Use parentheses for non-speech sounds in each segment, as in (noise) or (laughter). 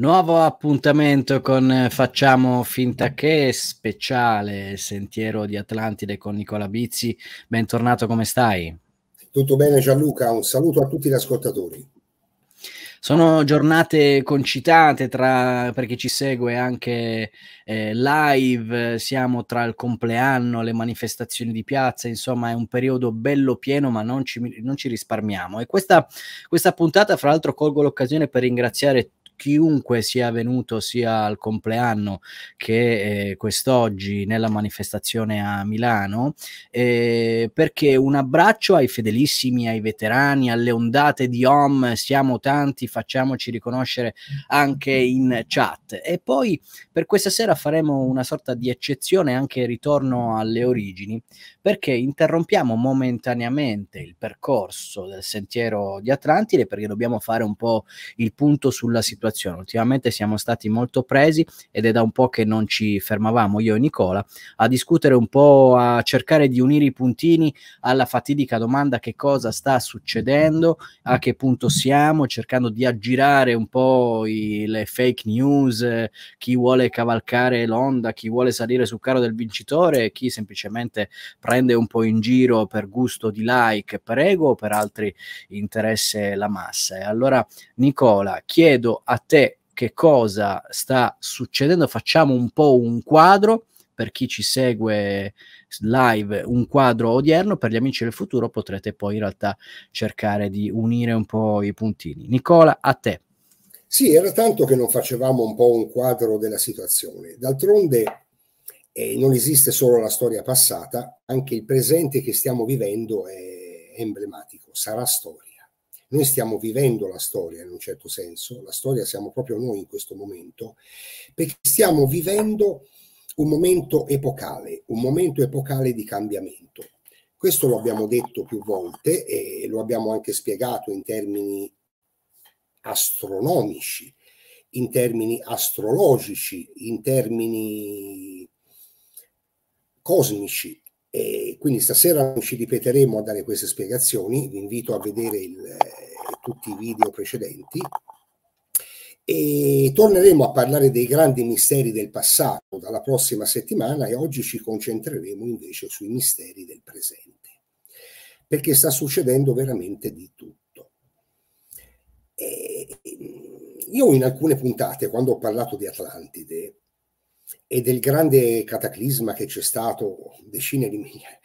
Nuovo appuntamento con Facciamo finta che speciale Sentiero di Atlantide con Nicola Bizzi. Bentornato, come stai? Tutto bene Gianluca, un saluto a tutti gli ascoltatori. Sono giornate concitate tra, per chi ci segue anche eh, live, siamo tra il compleanno, le manifestazioni di piazza, insomma è un periodo bello pieno ma non ci, non ci risparmiamo. E questa, questa puntata fra l'altro colgo l'occasione per ringraziare chiunque sia venuto sia al compleanno che eh, quest'oggi nella manifestazione a Milano, eh, perché un abbraccio ai fedelissimi, ai veterani, alle ondate di OM, siamo tanti, facciamoci riconoscere anche in chat. E poi per questa sera faremo una sorta di eccezione, anche ritorno alle origini, perché interrompiamo momentaneamente il percorso del sentiero di Atlantide, perché dobbiamo fare un po' il punto sulla situazione situazione. Ultimamente siamo stati molto presi ed è da un po' che non ci fermavamo io e Nicola a discutere un po', a cercare di unire i puntini alla fatidica domanda che cosa sta succedendo, a che punto siamo, cercando di aggirare un po' i, le fake news, chi vuole cavalcare l'onda, chi vuole salire sul carro del vincitore chi semplicemente prende un po' in giro per gusto di like, per ego per altri interesse la massa. E allora Nicola, chiedo a te che cosa sta succedendo, facciamo un po' un quadro per chi ci segue live, un quadro odierno, per gli amici del futuro potrete poi in realtà cercare di unire un po' i puntini. Nicola, a te. Sì, era tanto che non facevamo un po' un quadro della situazione. D'altronde eh, non esiste solo la storia passata, anche il presente che stiamo vivendo è emblematico, sarà storia. Noi stiamo vivendo la storia in un certo senso, la storia siamo proprio noi in questo momento, perché stiamo vivendo un momento epocale, un momento epocale di cambiamento. Questo lo abbiamo detto più volte e lo abbiamo anche spiegato in termini astronomici, in termini astrologici, in termini cosmici. E quindi stasera non ci ripeteremo a dare queste spiegazioni, vi invito a vedere il, eh, tutti i video precedenti e torneremo a parlare dei grandi misteri del passato dalla prossima settimana e oggi ci concentreremo invece sui misteri del presente, perché sta succedendo veramente di tutto. E io in alcune puntate, quando ho parlato di Atlantide, e del grande cataclisma che c'è stato decine di migliaia,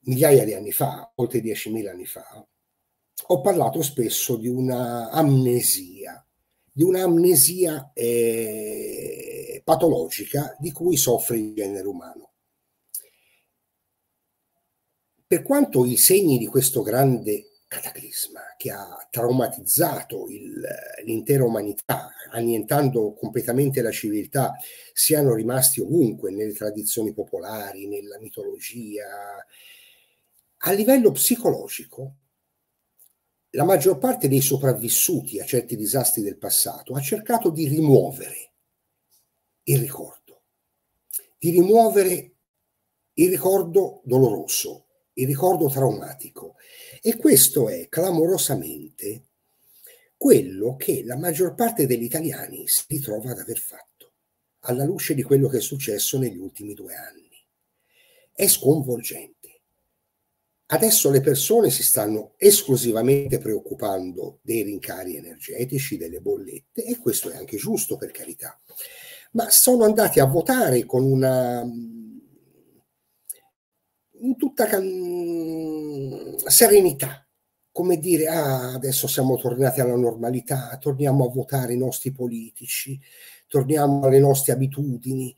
migliaia di anni fa, oltre 10.000 anni fa, ho parlato spesso di una amnesia, di un'amnesia eh, patologica di cui soffre il genere umano. Per quanto i segni di questo grande cataclisma che ha traumatizzato l'intera umanità, annientando completamente la civiltà, siano rimasti ovunque nelle tradizioni popolari, nella mitologia. A livello psicologico, la maggior parte dei sopravvissuti a certi disastri del passato ha cercato di rimuovere il ricordo, di rimuovere il ricordo doloroso, il ricordo traumatico. E questo è clamorosamente quello che la maggior parte degli italiani si ritrova ad aver fatto, alla luce di quello che è successo negli ultimi due anni. È sconvolgente. Adesso le persone si stanno esclusivamente preoccupando dei rincari energetici, delle bollette, e questo è anche giusto per carità, ma sono andati a votare con una in tutta can... serenità, come dire, ah, adesso siamo tornati alla normalità, torniamo a votare i nostri politici, torniamo alle nostre abitudini.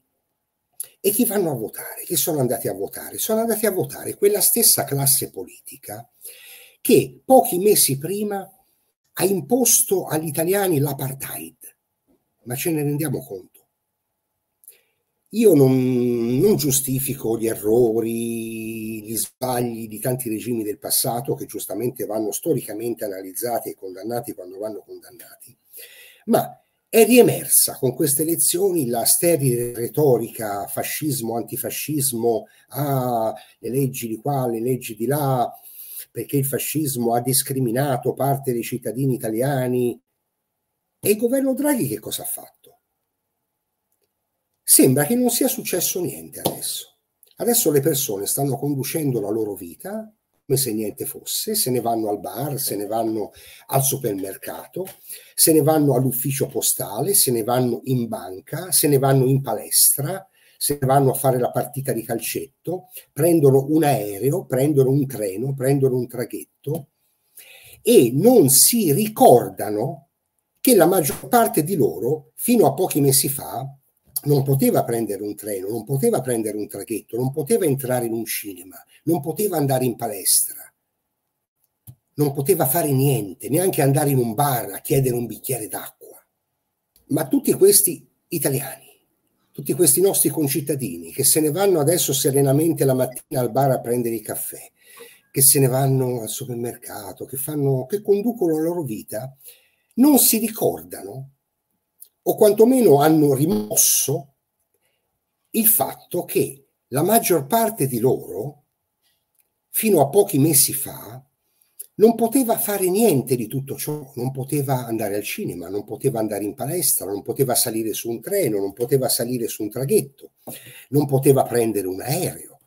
E chi vanno a votare? Chi sono andati a votare? Sono andati a votare quella stessa classe politica che pochi mesi prima ha imposto agli italiani l'apartheid. Ma ce ne rendiamo conto? Io non, non, giustifico gli errori, gli sbagli di tanti regimi del passato che giustamente vanno storicamente analizzati e condannati quando vanno condannati, ma è riemersa con queste elezioni la sterile retorica fascismo, antifascismo, ah, le leggi di qua, le leggi di là, perché il fascismo ha discriminato parte dei cittadini italiani E il governo Draghi che cosa ha fatto? Sembra che non sia successo niente adesso. Adesso le persone stanno conducendo la loro vita come se niente fosse, se ne vanno al bar, se ne vanno al supermercato, se ne vanno all'ufficio postale, se ne vanno in banca, se ne vanno in palestra, se ne vanno a fare la partita di calcetto, prendono un aereo, prendono un treno, prendono un traghetto e non si ricordano che la maggior parte di loro, fino a pochi mesi fa, non poteva prendere un treno, non poteva prendere un traghetto, non poteva entrare in un cinema, non poteva andare in palestra, non poteva fare niente, neanche andare in un bar a chiedere un bicchiere d'acqua. Ma tutti questi italiani, tutti questi nostri concittadini che se ne vanno adesso serenamente la mattina al bar a prendere il caffè, che se ne vanno al supermercato, che, fanno, che conducono la loro vita, non si ricordano o quantomeno hanno rimosso il fatto che la maggior parte di loro, fino a pochi mesi fa, non poteva fare niente di tutto ciò, non poteva andare al cinema, non poteva andare in palestra, non poteva salire su un treno, non poteva salire su un traghetto, non poteva prendere un aereo,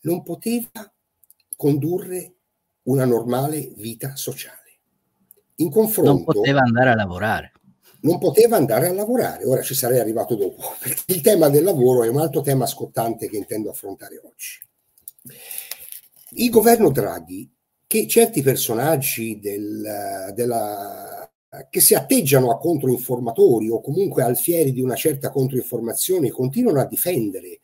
non poteva condurre una normale vita sociale. In confronto, non poteva andare a lavorare non poteva andare a lavorare. Ora ci sarei arrivato dopo, (laughs) perché il tema del lavoro è un altro tema scottante che intendo affrontare oggi. Il governo Draghi, che certi personaggi del, della, che si atteggiano a controinformatori o comunque alfieri di una certa controinformazione continuano a difendere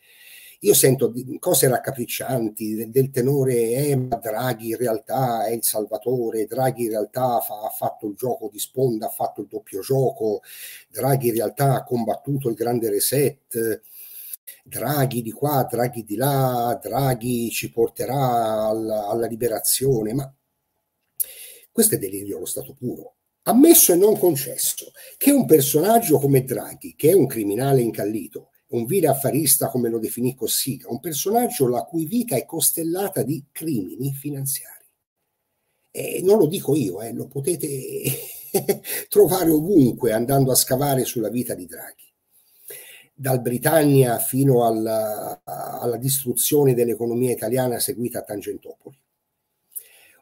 io sento cose raccapriccianti del, del tenore, eh, Draghi in realtà è il salvatore, Draghi in realtà fa, ha fatto il gioco di sponda, ha fatto il doppio gioco, Draghi in realtà ha combattuto il grande reset, Draghi di qua, Draghi di là, Draghi ci porterà alla, alla liberazione, ma questo è delirio allo stato puro. Ammesso e non concesso che un personaggio come Draghi, che è un criminale incallito, un vile affarista come lo definì Cossiga, un personaggio la cui vita è costellata di crimini finanziari. E non lo dico io, eh, lo potete (laughs) trovare ovunque andando a scavare sulla vita di Draghi. Dal Britannia fino alla, alla distruzione dell'economia italiana seguita a Tangentopoli.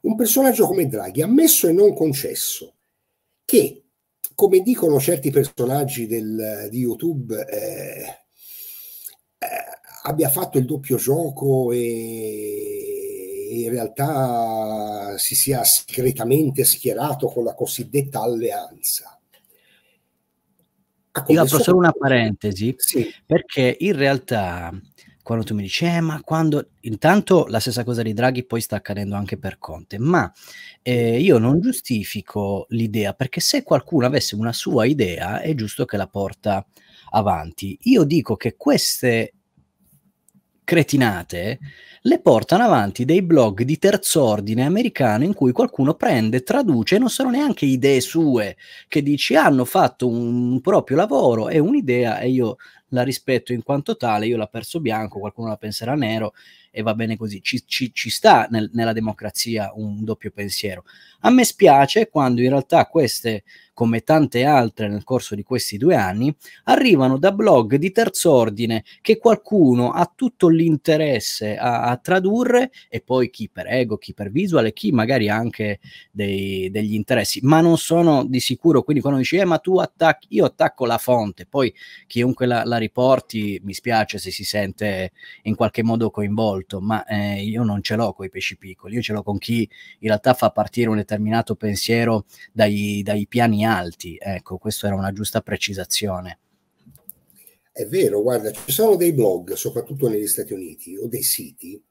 Un personaggio come Draghi, ammesso e non concesso, che, come dicono certi personaggi del, di YouTube, eh, abbia fatto il doppio gioco e in realtà si sia segretamente schierato con la cosiddetta alleanza. Io apro solo una parentesi, sì. perché in realtà quando tu mi dici, eh, ma quando... Intanto la stessa cosa di Draghi poi sta accadendo anche per Conte, ma eh, io non giustifico l'idea, perché se qualcuno avesse una sua idea è giusto che la porta avanti. Io dico che queste cretinate le portano avanti dei blog di terz'ordine americano in cui qualcuno prende, traduce, non sono neanche idee sue, che dici hanno fatto un proprio lavoro, è un'idea e io la rispetto in quanto tale, io la perso bianco, qualcuno la penserà nero e va bene così, ci, ci, ci sta nel, nella democrazia un doppio pensiero. A me spiace quando in realtà queste come tante altre nel corso di questi due anni, arrivano da blog di terz'ordine che qualcuno ha tutto l'interesse a, a tradurre e poi chi per ego, chi per visual e chi magari anche dei, degli interessi, ma non sono di sicuro, quindi quando dici eh, ma tu attacchi, io attacco la fonte, poi chiunque la, la riporti mi spiace se si sente in qualche modo coinvolto, ma eh, io non ce l'ho con i pesci piccoli, io ce l'ho con chi in realtà fa partire un determinato pensiero dai, dai piani alti. Ecco, questa era una giusta precisazione. È vero, guarda, ci sono dei blog, soprattutto negli Stati Uniti, o dei siti.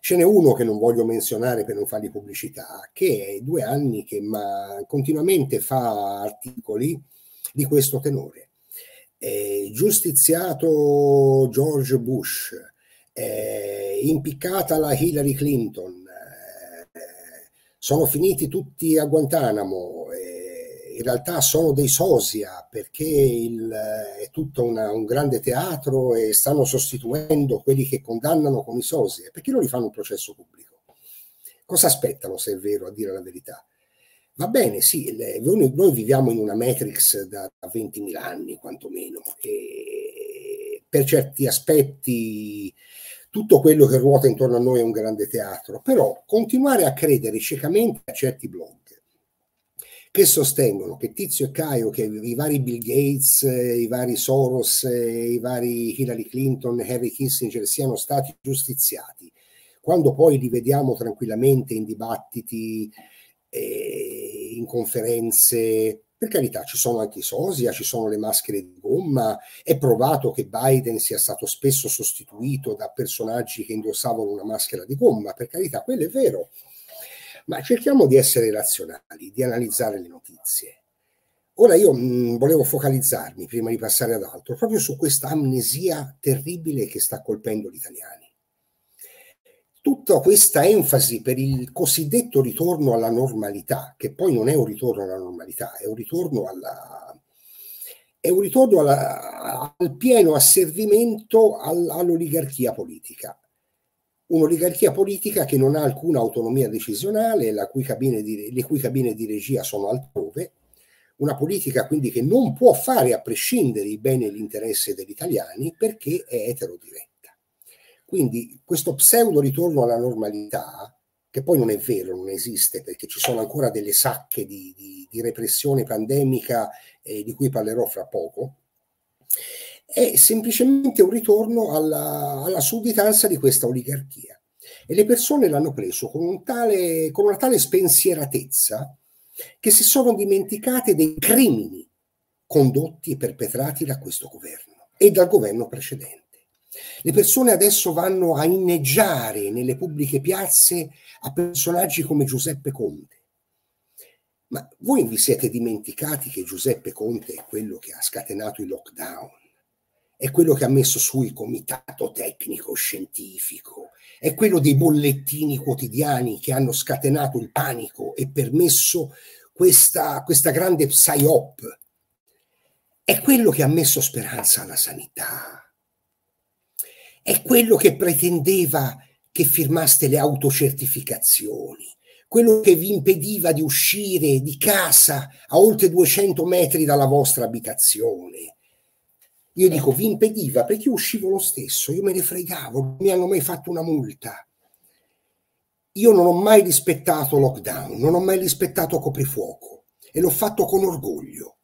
Ce n'è uno che non voglio menzionare per non fargli pubblicità, che è due anni che ma, continuamente fa articoli di questo tenore. Eh, giustiziato George Bush, eh, impiccata la Hillary Clinton, eh, sono finiti tutti a Guantanamo, in realtà sono dei sosia perché il, è tutto una, un grande teatro e stanno sostituendo quelli che condannano con i sosia. Perché non li fanno un processo pubblico? Cosa aspettano, se è vero, a dire la verità? Va bene, sì, le, noi, noi, viviamo in una matrix da, da 20.000 anni, quantomeno, e per certi aspetti tutto quello che ruota intorno a noi è un grande teatro, però continuare a credere ciecamente a certi blog che sostengono che Tizio e Caio, che i vari Bill Gates, i vari Soros, i vari Hillary Clinton, Harry Kissinger siano stati giustiziati, quando poi li vediamo tranquillamente in dibattiti, eh, in conferenze, per carità, ci sono anche i sosia, ci sono le maschere di gomma, è provato che Biden sia stato spesso sostituito da personaggi che indossavano una maschera di gomma, per carità, quello è vero, ma cerchiamo di essere razionali, di analizzare le notizie. Ora io mh, volevo focalizzarmi, prima di passare ad altro, proprio su questa amnesia terribile che sta colpendo gli italiani. Tutta questa enfasi per il cosiddetto ritorno alla normalità, che poi non è un ritorno alla normalità, è un ritorno alla, è un ritorno alla, al pieno asservimento all, all'oligarchia politica un'oligarchia politica che non ha alcuna autonomia decisionale, cui di, le cui cabine di regia sono altrove, una politica quindi che non può fare a prescindere i beni e l'interesse degli italiani perché è eterodiretta. Quindi questo pseudo ritorno alla normalità, che poi non è vero, non esiste, perché ci sono ancora delle sacche di, di, di repressione pandemica eh, di cui parlerò fra poco, è semplicemente un ritorno alla, alla sudditanza di questa oligarchia. E le persone l'hanno preso con, un tale, con una tale spensieratezza che si sono dimenticate dei crimini condotti e perpetrati da questo governo e dal governo precedente. Le persone adesso vanno a inneggiare nelle pubbliche piazze a personaggi come Giuseppe Conte. Ma voi vi siete dimenticati che Giuseppe Conte è quello che ha scatenato il lockdown? È quello che ha messo su il comitato tecnico scientifico, è quello dei bollettini quotidiani che hanno scatenato il panico e permesso questa, questa grande psyop, è quello che ha messo speranza alla sanità, è quello che pretendeva che firmaste le autocertificazioni, quello che vi impediva di uscire di casa a oltre 200 metri dalla vostra abitazione, io dico, vi impediva perché io uscivo lo stesso, io me ne fregavo, non mi hanno mai fatto una multa. Io non ho mai rispettato lockdown, non ho mai rispettato coprifuoco e l'ho fatto con orgoglio.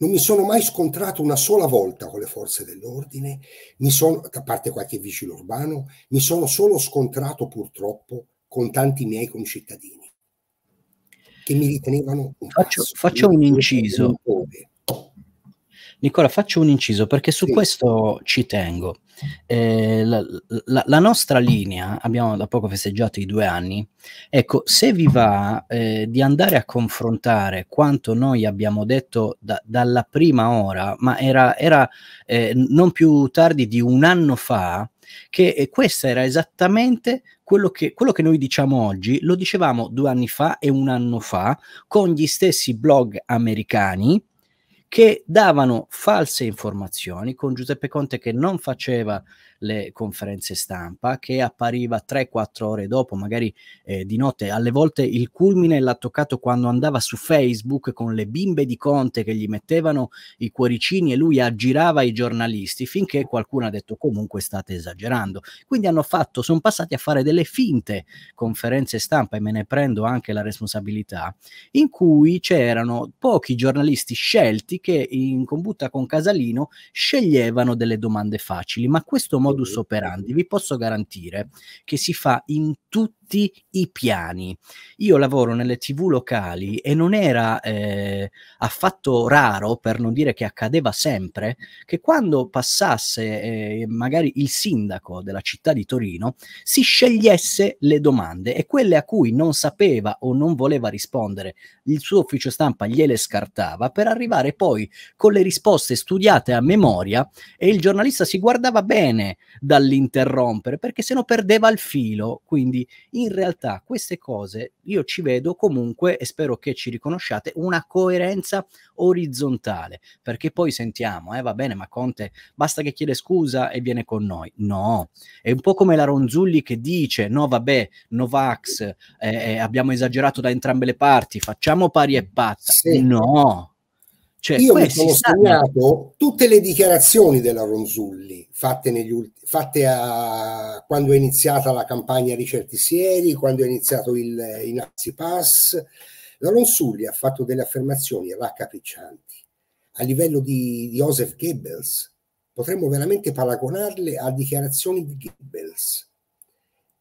Non mi sono mai scontrato una sola volta con le forze dell'ordine, mi sono, a parte qualche vigile urbano, mi sono solo scontrato purtroppo con tanti miei concittadini che mi ritenevano un faccio, faccio un inciso. Nicola, faccio un inciso perché su sì. questo ci tengo. Eh, la, la, la, nostra linea, abbiamo da poco festeggiato i due anni, ecco, se vi va eh, di andare a confrontare quanto noi abbiamo detto da, dalla prima ora, ma era, era eh, non più tardi di un anno fa, che eh, questo era esattamente quello che, quello che noi diciamo oggi, lo dicevamo due anni fa e un anno fa con gli stessi blog americani che davano false informazioni con Giuseppe Conte che non faceva le conferenze stampa, che appariva 3-4 ore dopo, magari eh, di notte. Alle volte il culmine l'ha toccato quando andava su Facebook con le bimbe di Conte che gli mettevano i cuoricini e lui aggirava i giornalisti finché qualcuno ha detto comunque state esagerando. Quindi hanno fatto, sono passati a fare delle finte conferenze stampa e me ne prendo anche la responsabilità, in cui c'erano pochi giornalisti scelti che in combutta con Casalino sceglievano delle domande facili, ma questo modus operandi, vi posso garantire che si fa in tutti i piani. Io lavoro nelle tv locali e non era eh, affatto raro, per non dire che accadeva sempre, che quando passasse eh, magari il sindaco della città di Torino si scegliesse le domande e quelle a cui non sapeva o non voleva rispondere il suo ufficio stampa gliele scartava per arrivare poi con le risposte studiate a memoria e il giornalista si guardava bene dall'interrompere perché se no perdeva il filo. Quindi in realtà queste cose io ci vedo comunque, e spero che ci riconosciate, una coerenza orizzontale, perché poi sentiamo, eh va bene, ma Conte basta che chiede scusa e viene con noi. No, è un po' come la Ronzulli che dice, no vabbè, Novax, eh, eh, abbiamo esagerato da entrambe le parti, facciamo pari e patta. Sì. No, cioè, Io mi sono segnato tutte le dichiarazioni della Ronzulli fatte, negli ulti- fatte a, quando è iniziata la campagna di Certisieri, quando è iniziato il, il Nazi Pass. La Ronzulli ha fatto delle affermazioni raccapriccianti a livello di, di Joseph Goebbels. Potremmo veramente paragonarle a dichiarazioni di Goebbels.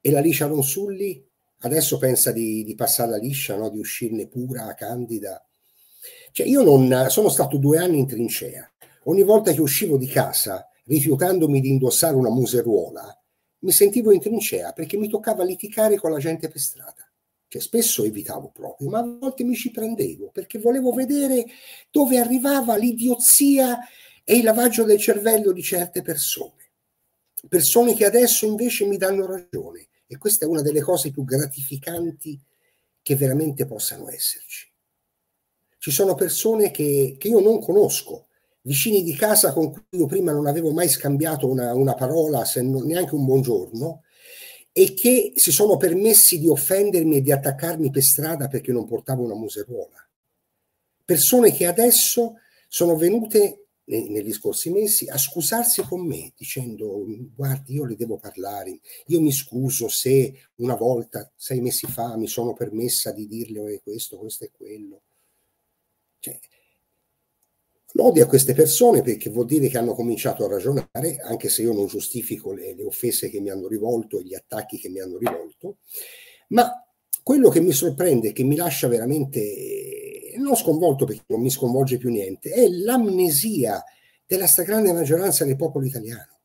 E la Licia Ronzulli adesso pensa di, di passarla liscia, no? di uscirne pura, candida cioè io non sono stato due anni in trincea. Ogni volta che uscivo di casa, rifiutandomi di indossare una museruola, mi sentivo in trincea perché mi toccava litigare con la gente per strada. Cioè, spesso evitavo proprio, ma a volte mi ci prendevo perché volevo vedere dove arrivava l'idiozia e il lavaggio del cervello di certe persone. Persone che adesso invece mi danno ragione. E questa è una delle cose più gratificanti che veramente possano esserci. Ci sono persone che, che io non conosco, vicini di casa con cui io prima non avevo mai scambiato una, una parola, se non, neanche un buongiorno, e che si sono permessi di offendermi e di attaccarmi per strada perché non portavo una museruola. Persone che adesso sono venute negli scorsi mesi a scusarsi con me dicendo guardi io le devo parlare io mi scuso se una volta sei mesi fa mi sono permessa di dirle questo questo e quello cioè, lodi a queste persone perché vuol dire che hanno cominciato a ragionare, anche se io non giustifico le, le offese che mi hanno rivolto e gli attacchi che mi hanno rivolto, ma quello che mi sorprende, che mi lascia veramente non sconvolto perché non mi sconvolge più niente, è l'amnesia della stragrande maggioranza del popolo italiano.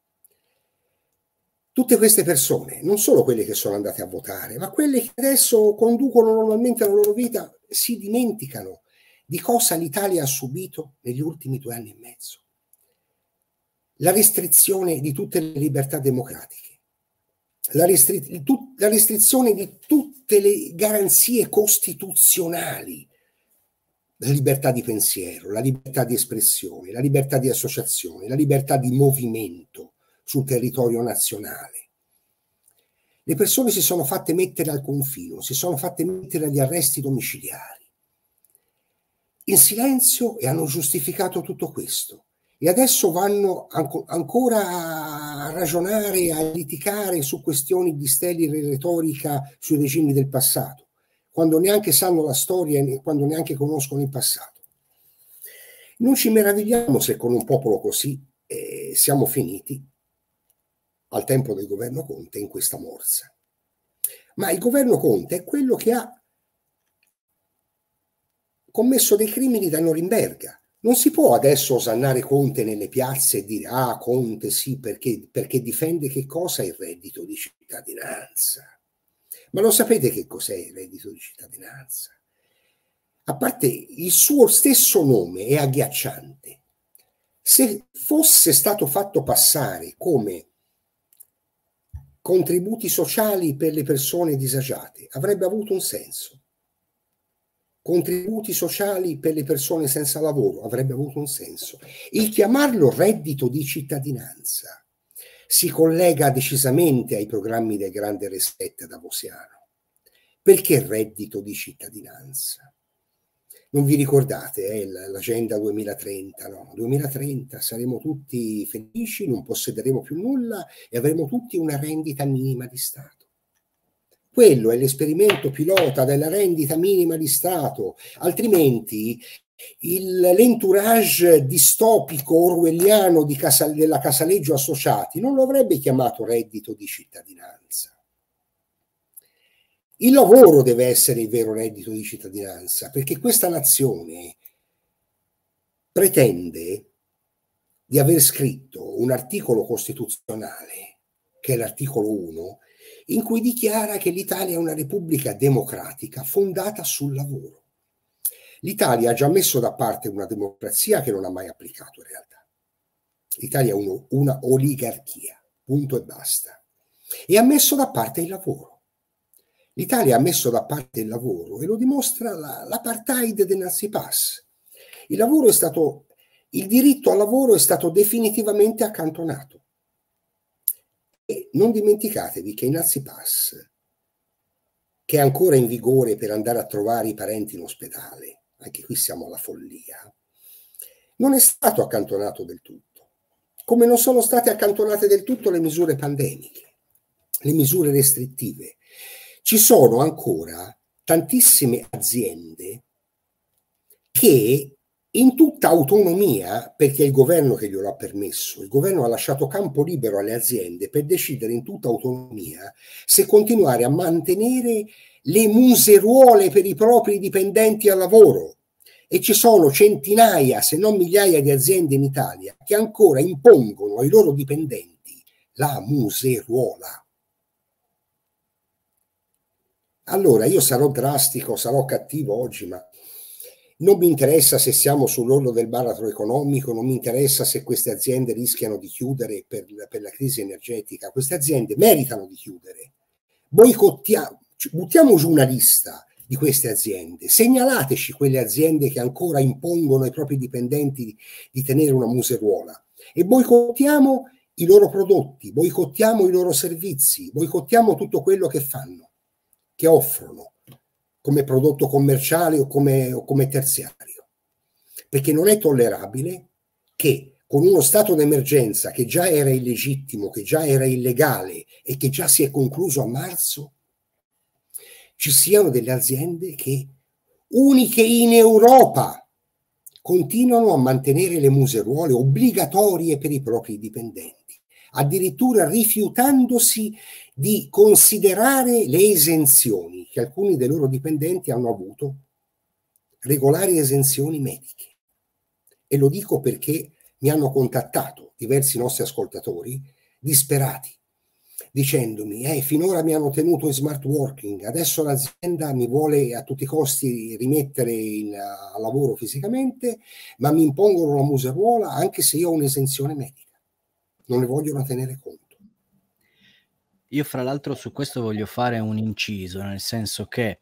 Tutte queste persone, non solo quelle che sono andate a votare, ma quelle che adesso conducono normalmente la loro vita, si dimenticano di cosa l'Italia ha subito negli ultimi due anni e mezzo. La restrizione di tutte le libertà democratiche, la, restri- tu- la restrizione di tutte le garanzie costituzionali, la libertà di pensiero, la libertà di espressione, la libertà di associazione, la libertà di movimento sul territorio nazionale. Le persone si sono fatte mettere al confino, si sono fatte mettere agli arresti domiciliari in silenzio e hanno giustificato tutto questo. E adesso vanno anco, ancora a ragionare, a litigare su questioni di sterile retorica sui regimi del passato, quando neanche sanno la storia e quando neanche conoscono il passato. Non ci meravigliamo se con un popolo così eh, siamo finiti al tempo del governo Conte in questa morsa. Ma il governo Conte è quello che ha commesso dei crimini da Norimberga. Non si può adesso osannare Conte nelle piazze e dire ah Conte sì perché, perché difende che cosa il reddito di cittadinanza. Ma lo sapete che cos'è il reddito di cittadinanza? A parte il suo stesso nome è agghiacciante. Se fosse stato fatto passare come contributi sociali per le persone disagiate, avrebbe avuto un senso contributi sociali per le persone senza lavoro avrebbe avuto un senso. Il chiamarlo reddito di cittadinanza si collega decisamente ai programmi del grande reset davosiano. Perché reddito di cittadinanza? Non vi ricordate eh, l'agenda 2030? No? 2030 saremo tutti felici, non possederemo più nulla e avremo tutti una rendita minima di Stato. Quello è l'esperimento pilota della rendita minima di Stato, altrimenti l'entourage distopico orwelliano di Casa, della Casaleggio Associati non lo avrebbe chiamato reddito di cittadinanza. Il lavoro deve essere il vero reddito di cittadinanza, perché questa nazione pretende di aver scritto un articolo costituzionale, che è l'articolo 1, in cui dichiara che l'Italia è una repubblica democratica fondata sul lavoro. L'Italia ha già messo da parte una democrazia che non ha mai applicato in realtà. L'Italia è uno, una oligarchia, punto e basta. E ha messo da parte il lavoro. L'Italia ha messo da parte il lavoro e lo dimostra la, l'apartheid del Nazi Pass. Il stato, il diritto al lavoro è stato definitivamente accantonato. E non dimenticatevi che i Nazi Pass, che è ancora in vigore per andare a trovare i parenti in ospedale, anche qui siamo alla follia, non è stato accantonato del tutto, come non sono state accantonate del tutto le misure pandemiche, le misure restrittive. Ci sono ancora tantissime aziende che in tutta autonomia, perché è il governo che glielo ha permesso, il governo ha lasciato campo libero alle aziende per decidere in tutta autonomia se continuare a mantenere le museruole per i propri dipendenti al lavoro. E ci sono centinaia, se non migliaia di aziende in Italia che ancora impongono ai loro dipendenti la museruola. Allora io sarò drastico, sarò cattivo oggi, ma non mi interessa se siamo sull'orlo del baratro economico, non mi interessa se queste aziende rischiano di chiudere per, per la crisi energetica. Queste aziende meritano di chiudere. Boicottiamo, buttiamo giù una lista di queste aziende, segnalateci quelle aziende che ancora impongono ai propri dipendenti di tenere una museruola e boicottiamo i loro prodotti, boicottiamo i loro servizi, boicottiamo tutto quello che fanno, che offrono come prodotto commerciale o come, o come terziario. Perché non è tollerabile che con uno stato d'emergenza che già era illegittimo, che già era illegale e che già si è concluso a marzo, ci siano delle aziende che, uniche in Europa, continuano a mantenere le museruole obbligatorie per i propri dipendenti, addirittura rifiutandosi di considerare le esenzioni che alcuni dei loro dipendenti hanno avuto, regolari esenzioni mediche. E lo dico perché mi hanno contattato diversi nostri ascoltatori disperati, dicendomi, eh, finora mi hanno tenuto in smart working, adesso l'azienda mi vuole a tutti i costi rimettere in, a lavoro fisicamente, ma mi impongono la museruola anche se io ho un'esenzione medica. Non ne vogliono tenere conto. Io fra l'altro su questo voglio fare un inciso, nel senso che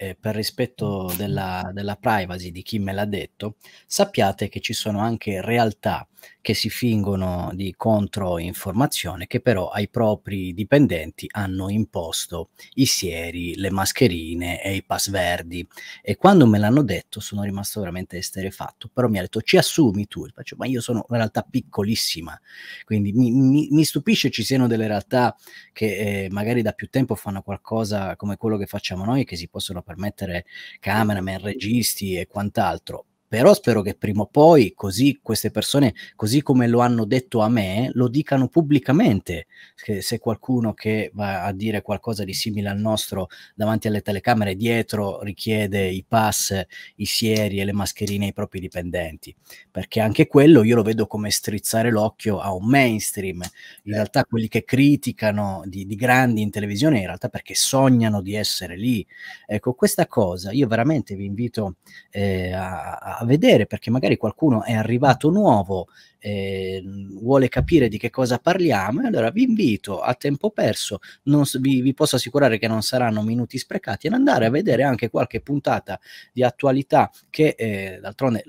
eh, per rispetto della, della privacy di chi me l'ha detto, sappiate che ci sono anche realtà che si fingono di controinformazione che però ai propri dipendenti hanno imposto i sieri, le mascherine e i pass verdi. E quando me l'hanno detto sono rimasto veramente esterefatto, però mi ha detto ci assumi tu, faccio, ma io sono in realtà piccolissima, quindi mi, mi, mi stupisce ci siano delle realtà che eh, magari da più tempo fanno qualcosa come quello che facciamo noi che si possono permettere cameraman, registi e quant'altro però spero che prima o poi, così queste persone, così come lo hanno detto a me, lo dicano pubblicamente. Che se qualcuno che va a dire qualcosa di simile al nostro davanti alle telecamere dietro richiede i pass, i sieri e le mascherine ai propri dipendenti, perché anche quello io lo vedo come strizzare l'occhio a un mainstream. In realtà quelli che criticano di, di grandi in televisione, in realtà perché sognano di essere lì. Ecco, questa cosa io veramente vi invito eh, a a vedere perché magari qualcuno è arrivato nuovo, eh, vuole capire di che cosa parliamo e allora vi invito a tempo perso, non, vi, vi, posso assicurare che non saranno minuti sprecati, ad andare a vedere anche qualche puntata di attualità che eh, d'altronde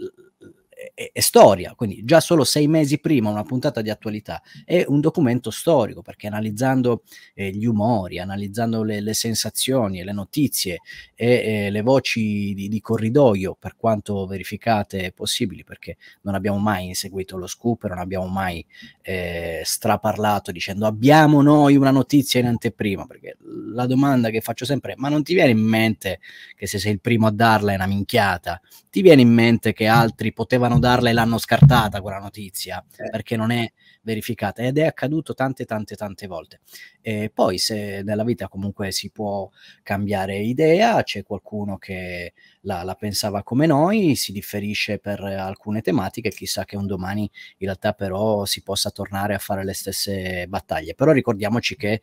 è, è, storia, quindi già solo sei mesi prima una puntata di attualità è un documento storico perché analizzando eh, gli umori, analizzando le, le, sensazioni le notizie e eh, le voci di, di, corridoio per quanto verificate possibili perché non abbiamo mai inseguito lo scoop, non abbiamo mai eh, straparlato dicendo abbiamo noi una notizia in anteprima perché la domanda che faccio sempre è ma non ti viene in mente che se sei il primo a darla è una minchiata ti viene in mente che altri potevano darla e l'hanno scartata quella notizia eh. perché non è verificata ed è accaduto tante tante tante volte. E poi se nella vita comunque si può cambiare idea, c'è qualcuno che la, la, pensava come noi, si differisce per alcune tematiche, chissà che un domani in realtà però si possa tornare a fare le stesse battaglie. Però ricordiamoci che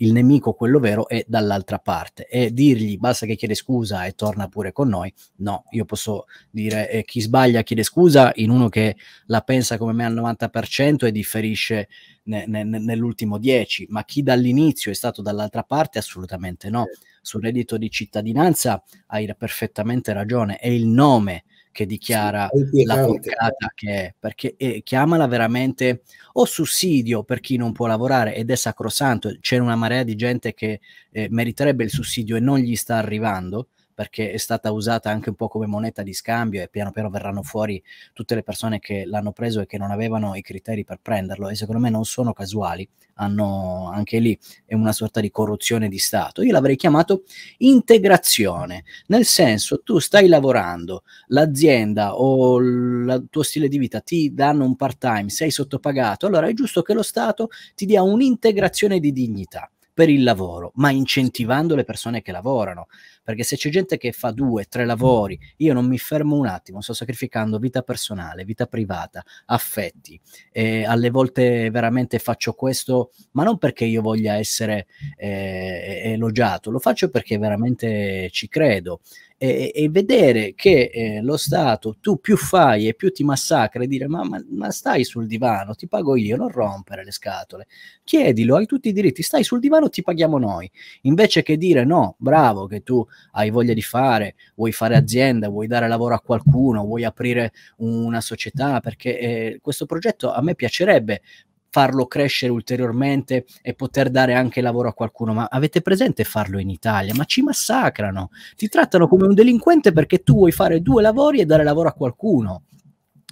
il nemico, quello vero, è dall'altra parte e dirgli basta che chiede scusa e torna pure con noi, no, io posso dire eh, chi sbaglia chiede scusa in uno che la pensa come me al 90% e differisce ne, ne, nell'ultimo 10, ma chi dall'inizio è stato dall'altra parte assolutamente no. Sul reddito di cittadinanza hai perfettamente ragione, è il nome che dichiara sì, la porcata che è, perché eh, chiamala veramente o sussidio per chi non può lavorare ed è sacrosanto, c'è una marea di gente che eh, meriterebbe il sussidio e non gli sta arrivando, perché è stata usata anche un po' come moneta di scambio e piano piano verranno fuori tutte le persone che l'hanno preso e che non avevano i criteri per prenderlo e secondo me non sono casuali, hanno anche lì è una sorta di corruzione di Stato. Io l'avrei chiamato integrazione, nel senso tu stai lavorando, l'azienda o il tuo stile di vita ti danno un part-time, sei sottopagato, allora è giusto che lo Stato ti dia un'integrazione di dignità per il lavoro, ma incentivando le persone che lavorano. Perché se c'è gente che fa due, tre lavori, io non mi fermo un attimo, sto sacrificando vita personale, vita privata, affetti. E alle volte veramente faccio questo, ma non perché io voglia essere eh, elogiato, lo faccio perché veramente ci credo e, e vedere che eh, lo Stato tu più fai e più ti massacra e dire ma, ma, ma, stai sul divano, ti pago io, non rompere le scatole, chiedilo, hai tutti i diritti, stai sul divano, ti paghiamo noi, invece che dire no, bravo che tu hai voglia di fare, vuoi fare azienda, vuoi dare lavoro a qualcuno, vuoi aprire una società, perché eh, questo progetto a me piacerebbe farlo crescere ulteriormente e poter dare anche lavoro a qualcuno, ma avete presente farlo in Italia? Ma ci massacrano, ti trattano come un delinquente perché tu vuoi fare due lavori e dare lavoro a qualcuno.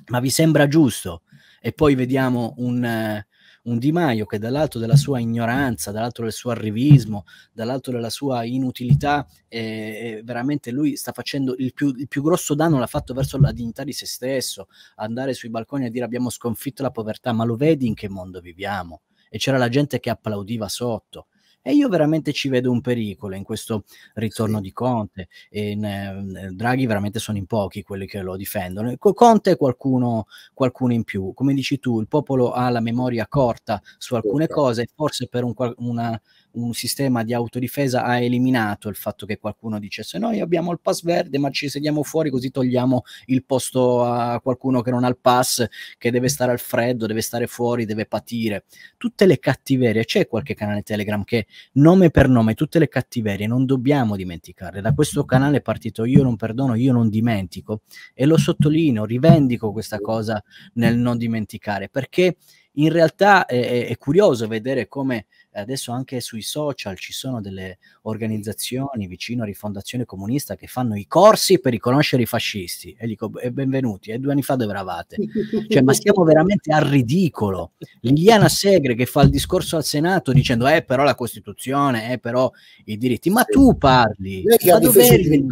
Ma vi sembra giusto? E poi vediamo un, un Di Maio che dall'alto della sua ignoranza, dall'alto del suo arrivismo, dall'alto della sua inutilità, eh, veramente lui sta facendo il più, il più grosso danno l'ha fatto verso la dignità di se stesso, andare sui balconi a dire abbiamo sconfitto la povertà, ma lo vedi in che mondo viviamo? E c'era la gente che applaudiva sotto. E io veramente ci vedo un pericolo in questo ritorno sì. di Conte. E in, eh, Draghi veramente sono in pochi quelli che lo difendono. Conte è qualcuno, qualcuno in più. Come dici tu, il popolo ha la memoria corta su alcune cose, forse per un, una un sistema di autodifesa ha eliminato il fatto che qualcuno dicesse noi abbiamo il pass verde ma ci sediamo fuori così togliamo il posto a qualcuno che non ha il pass, che deve stare al freddo, deve stare fuori, deve patire. Tutte le cattiverie, c'è qualche canale Telegram che nome per nome, tutte le cattiverie non dobbiamo dimenticarle. Da questo canale è partito io non perdono, io non dimentico e lo sottolineo, rivendico questa cosa nel non dimenticare perché in realtà è, è, curioso vedere come adesso anche sui social ci sono delle organizzazioni vicino a Rifondazione Comunista che fanno i corsi per riconoscere i fascisti. E dico, e benvenuti, e due anni fa dove eravate? (laughs) Cioè, ma stiamo veramente al ridicolo. Liliana Segre che fa il discorso al Senato dicendo, eh però la Costituzione, eh però i diritti. Ma tu parli, ma dove eri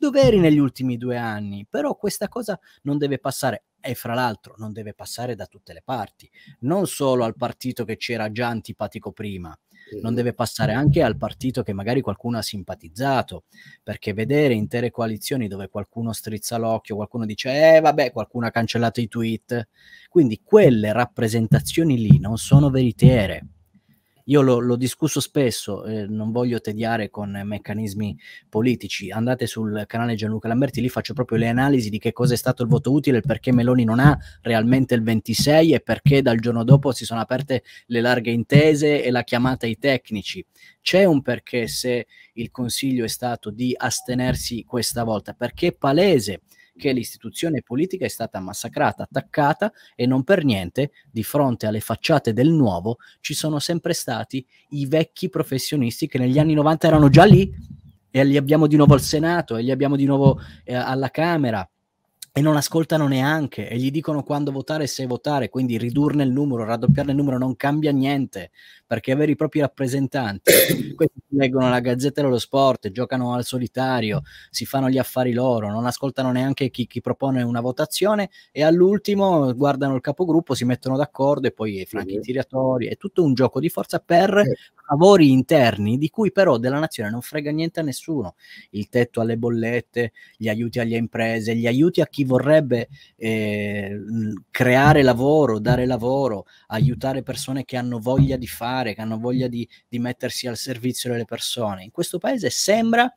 dove eri negli ultimi due anni? Però questa cosa non deve passare e fra l'altro non deve passare da tutte le parti, non solo al partito che c'era già antipatico prima, non deve passare anche al partito che magari qualcuno ha simpatizzato, perché vedere intere coalizioni dove qualcuno strizza l'occhio, qualcuno dice eh vabbè, qualcuno ha cancellato i tweet, quindi quelle rappresentazioni lì non sono veritiere io l'ho, discusso spesso, eh, non voglio tediare con meccanismi politici. Andate sul canale Gianluca Lamberti, lì faccio proprio le analisi di che cosa è stato il voto utile, perché Meloni non ha realmente il 26 e perché dal giorno dopo si sono aperte le larghe intese e la chiamata ai tecnici. C'è un perché se il consiglio è stato di astenersi questa volta, perché è palese che l'istituzione politica è stata massacrata, attaccata e non per niente di fronte alle facciate del nuovo ci sono sempre stati i vecchi professionisti che negli anni 90 erano già lì e li abbiamo di nuovo al Senato e li abbiamo di nuovo eh, alla Camera e non ascoltano neanche e gli dicono quando votare e se votare, quindi ridurne il numero, raddoppiarne il numero non cambia niente, perché avere i propri rappresentanti, (coughs) questi leggono la Gazzetta dello Sport, giocano al solitario, si fanno gli affari loro, non ascoltano neanche chi, chi propone una votazione e all'ultimo guardano il capogruppo, si mettono d'accordo e poi franchi tiratori, è tutto un gioco di forza per favori interni di cui però della nazione non frega niente a nessuno. Il tetto alle bollette, gli aiuti alle imprese, gli aiuti a chi vorrebbe eh, creare lavoro, dare lavoro, aiutare persone che hanno voglia di fare, che hanno voglia di, di mettersi al servizio delle persone. In questo paese sembra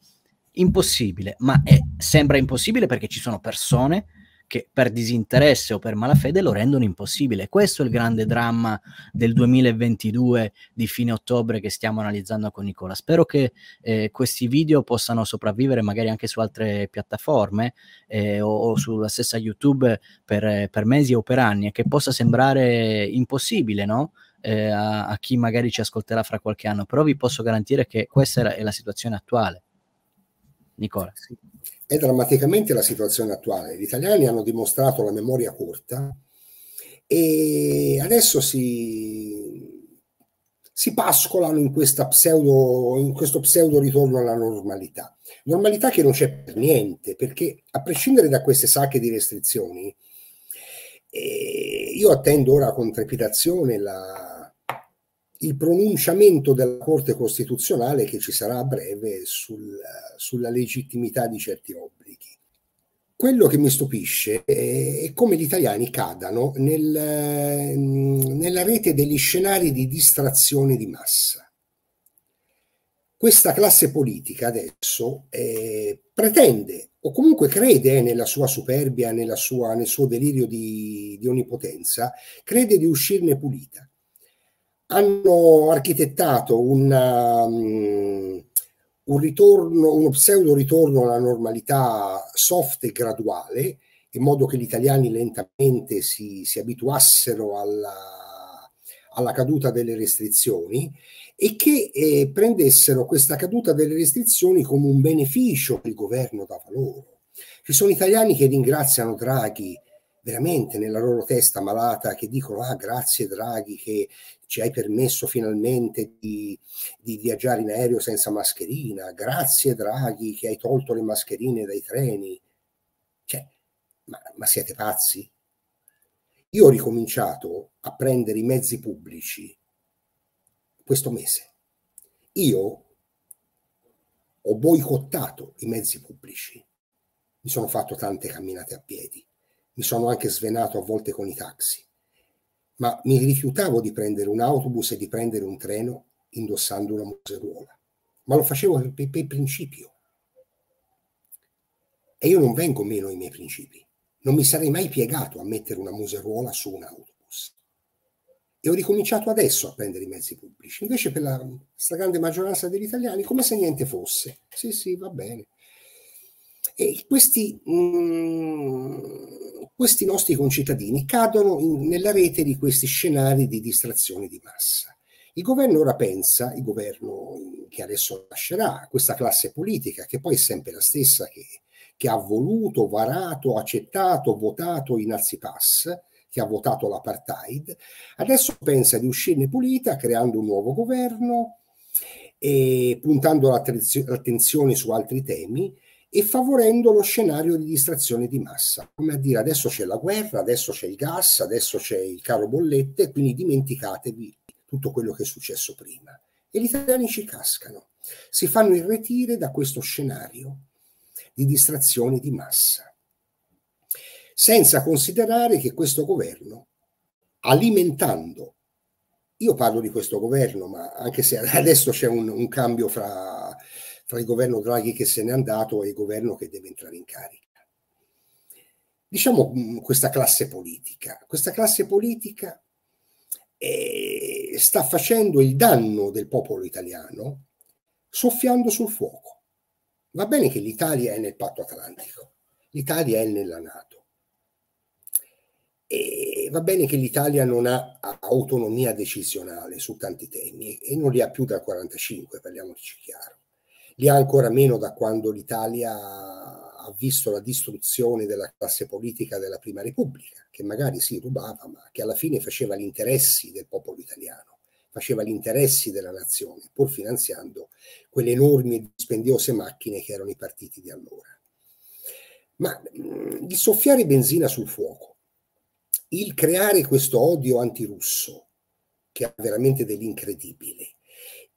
Impossibile, ma è, sembra impossibile perché ci sono persone che per disinteresse o per malafede lo rendono impossibile. Questo è il grande dramma del 2022 di fine ottobre che stiamo analizzando con Nicola. Spero che eh, questi video possano sopravvivere magari anche su altre piattaforme eh, o, o, sulla stessa YouTube per, per, mesi o per anni e che possa sembrare impossibile, no? Eh, a, a, chi magari ci ascolterà fra qualche anno, però vi posso garantire che questa è la, situazione attuale. Nicola. Sì è drammaticamente la situazione attuale. Gli italiani hanno dimostrato la memoria corta e adesso si, si pascolano in, pseudo, in questo pseudo ritorno alla normalità. Normalità che non c'è per niente, perché a prescindere da queste sacche di restrizioni, eh, io attendo ora con trepidazione la, il pronunciamento della Corte Costituzionale che ci sarà a breve sul, sulla legittimità di certi obblighi. Quello che mi stupisce è come gli italiani cadano nel, nella rete degli scenari di distrazione di massa. Questa classe politica adesso eh, pretende o comunque crede nella sua superbia, nella sua, nel suo delirio di, di onnipotenza, crede di uscirne pulita hanno architettato una, um, un ritorno, uno pseudo ritorno alla normalità soft e graduale, in modo che gli italiani lentamente si, si abituassero alla, alla, caduta delle restrizioni e che eh, prendessero questa caduta delle restrizioni come un beneficio che il governo dava loro. Ci sono italiani che ringraziano Draghi veramente nella loro testa malata che dicono ah grazie Draghi che ci hai permesso finalmente di, di, viaggiare in aereo senza mascherina, grazie Draghi che hai tolto le mascherine dai treni. Cioè, ma, ma siete pazzi? Io ho ricominciato a prendere i mezzi pubblici questo mese. Io ho boicottato i mezzi pubblici. Mi sono fatto tante camminate a piedi mi sono anche svenato a volte con i taxi, ma mi rifiutavo di prendere un autobus e di prendere un treno indossando una museruola. Ma lo facevo per, per principio. E io non vengo meno ai miei principi. Non mi sarei mai piegato a mettere una museruola su un autobus. E ho ricominciato adesso a prendere i mezzi pubblici. Invece per la stragrande maggioranza degli italiani, come se niente fosse. Sì, sì, va bene. E questi, mh, mm, questi nostri concittadini cadono in, nella rete di questi scenari di distrazione di massa. Il governo ora pensa, il governo che adesso lascerà, questa classe politica, che poi è sempre la stessa che, che ha voluto, varato, accettato, votato i Nazi Pass, che ha votato l'apartheid, adesso pensa di uscirne pulita creando un nuovo governo e puntando l'attenzione su altri temi e favorendo lo scenario di distrazione di massa, come a dire adesso c'è la guerra, adesso c'è il gas, adesso c'è il caro bollette, quindi dimenticatevi tutto quello che è successo prima. E gli italiani ci cascano, si fanno irretire da questo scenario di distrazione di massa, senza considerare che questo governo, alimentando, io parlo di questo governo, ma anche se (laughs) adesso c'è un, un cambio fra tra il governo Draghi che se n'è andato e il governo che deve entrare in carica. Diciamo questa classe politica. Questa classe politica eh, sta facendo il danno del popolo italiano soffiando sul fuoco. Va bene che l'Italia è nel patto atlantico, l'Italia è nella Nato. E va bene che l'Italia non ha autonomia decisionale su tanti temi e non li ha più dal 1945, parliamoci chiaro li ha ancora meno da quando l'Italia ha visto la distruzione della classe politica della Prima Repubblica, che magari si rubava, ma che alla fine faceva gli interessi del popolo italiano, faceva gli interessi della nazione, pur finanziando quelle enormi e dispendiose macchine che erano i partiti di allora. Ma il soffiare benzina sul fuoco, il creare questo odio antirusso, che ha veramente dell'incredibile,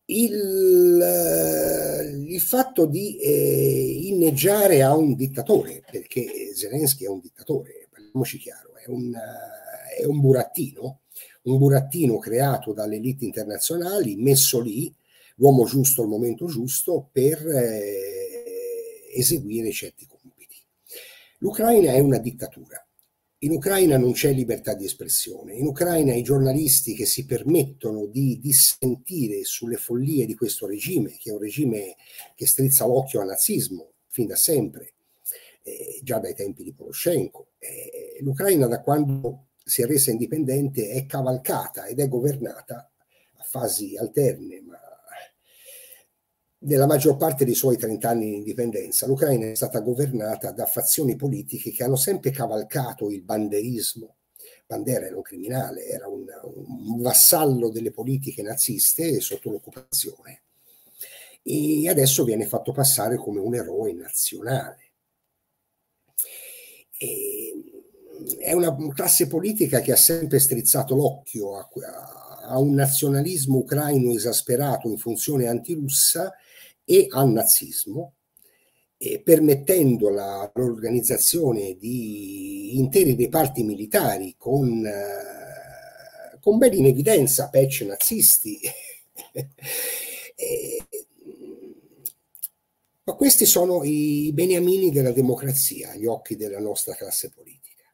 il, eh, il, fatto di eh, inneggiare a un dittatore, perché Zelensky è un dittatore, parliamoci chiaro, è un, è un burattino, un burattino creato dalle elite internazionali, messo lì, l'uomo giusto al momento giusto, per, eh, eseguire certi compiti. L'Ucraina è una dittatura. In Ucraina non c'è libertà di espressione. In Ucraina i giornalisti che si permettono di dissentire sulle follie di questo regime, che è un regime che strizza l'occhio al nazismo fin da sempre, eh, già dai tempi di Poroshenko. Eh, L'Ucraina da quando si è resa indipendente è cavalcata ed è governata a fasi alterne, ma nella maggior parte dei suoi 30 anni di indipendenza, l'Ucraina è stata governata da fazioni politiche che hanno sempre cavalcato il banderismo. Bandera era un criminale, era un, un vassallo delle politiche naziste sotto l'occupazione e adesso viene fatto passare come un eroe nazionale. E è una classe politica che ha sempre strizzato l'occhio a, a un nazionalismo ucraino esasperato in funzione antirussa e al nazismo, eh, permettendo l'organizzazione di interi reparti militari con, eh, con ben in evidenza patch nazisti. (laughs) eh, ma questi sono i beniamini della democrazia agli occhi della nostra classe politica.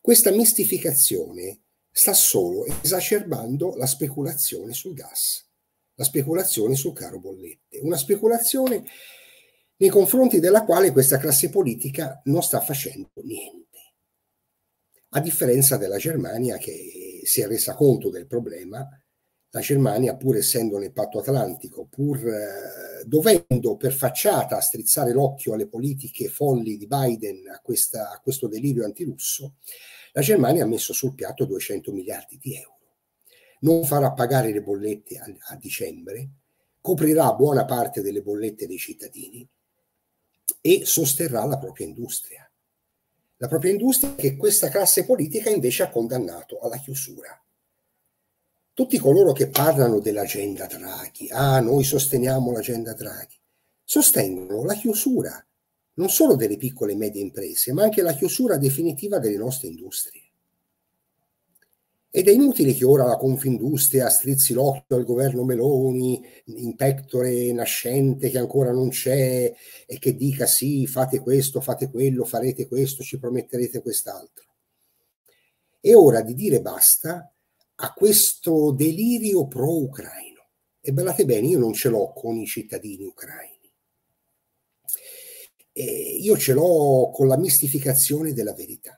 Questa mistificazione sta solo esacerbando la speculazione sul gas la speculazione sul caro bollette, una speculazione nei confronti della quale questa classe politica non sta facendo niente. A differenza della Germania che si è resa conto del problema, la Germania, pur essendo nel patto atlantico, pur eh, dovendo per facciata strizzare l'occhio alle politiche folli di Biden, a, questa, a questo delirio antirusso, la Germania ha messo sul piatto 200 miliardi di euro non farà pagare le bollette a, a dicembre, coprirà buona parte delle bollette dei cittadini e sosterrà la propria industria. La propria industria che questa classe politica invece ha condannato alla chiusura. Tutti coloro che parlano dell'agenda Draghi, ah, noi sosteniamo l'agenda Draghi, sostengono la chiusura non solo delle piccole e medie imprese, ma anche la chiusura definitiva delle nostre industrie. Ed è inutile che ora la Confindustria strizzi l'occhio al governo Meloni, in pectore nascente che ancora non c'è, e che dica sì, fate questo, fate quello, farete questo, ci prometterete quest'altro. È ora di dire basta a questo delirio pro-ucraino. E guardate bene, io non ce l'ho con i cittadini ucraini. E io ce l'ho con la mistificazione della verità.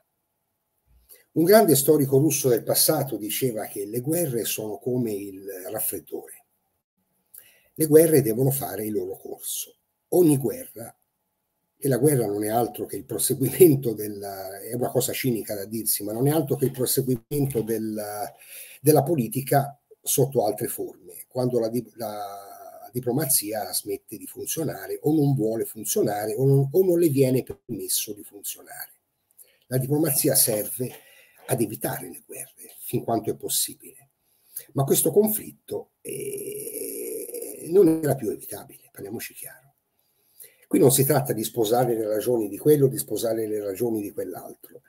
Un grande storico russo del passato diceva che le guerre sono come il raffreddore. Le guerre devono fare il loro corso. Ogni guerra, e la guerra non è altro che il proseguimento della, è una cosa cinica da dirsi, ma non è altro che il proseguimento della, della politica sotto altre forme, quando la, la, diplomazia smette di funzionare o non vuole funzionare o non, o non le viene permesso di funzionare. La diplomazia serve ad evitare le guerre fin quanto è possibile. Ma questo conflitto eh, non era più evitabile, parliamoci chiaro. Qui non si tratta di sposare le ragioni di quello, di sposare le ragioni di quell'altro.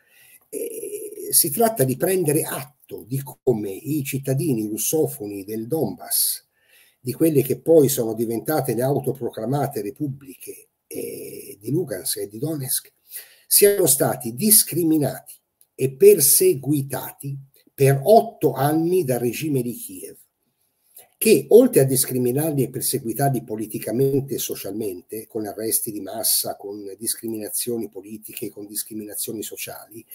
Eh, si tratta di prendere atto di come i cittadini russofoni del Donbass, di quelle che poi sono diventate le autoproclamate repubbliche eh, di Lugansk e di Donetsk, siano stati discriminati e perseguitati per otto anni dal regime di Kiev, che oltre a discriminarli e perseguitarli politicamente e socialmente, con arresti di massa, con discriminazioni politiche, con discriminazioni sociali,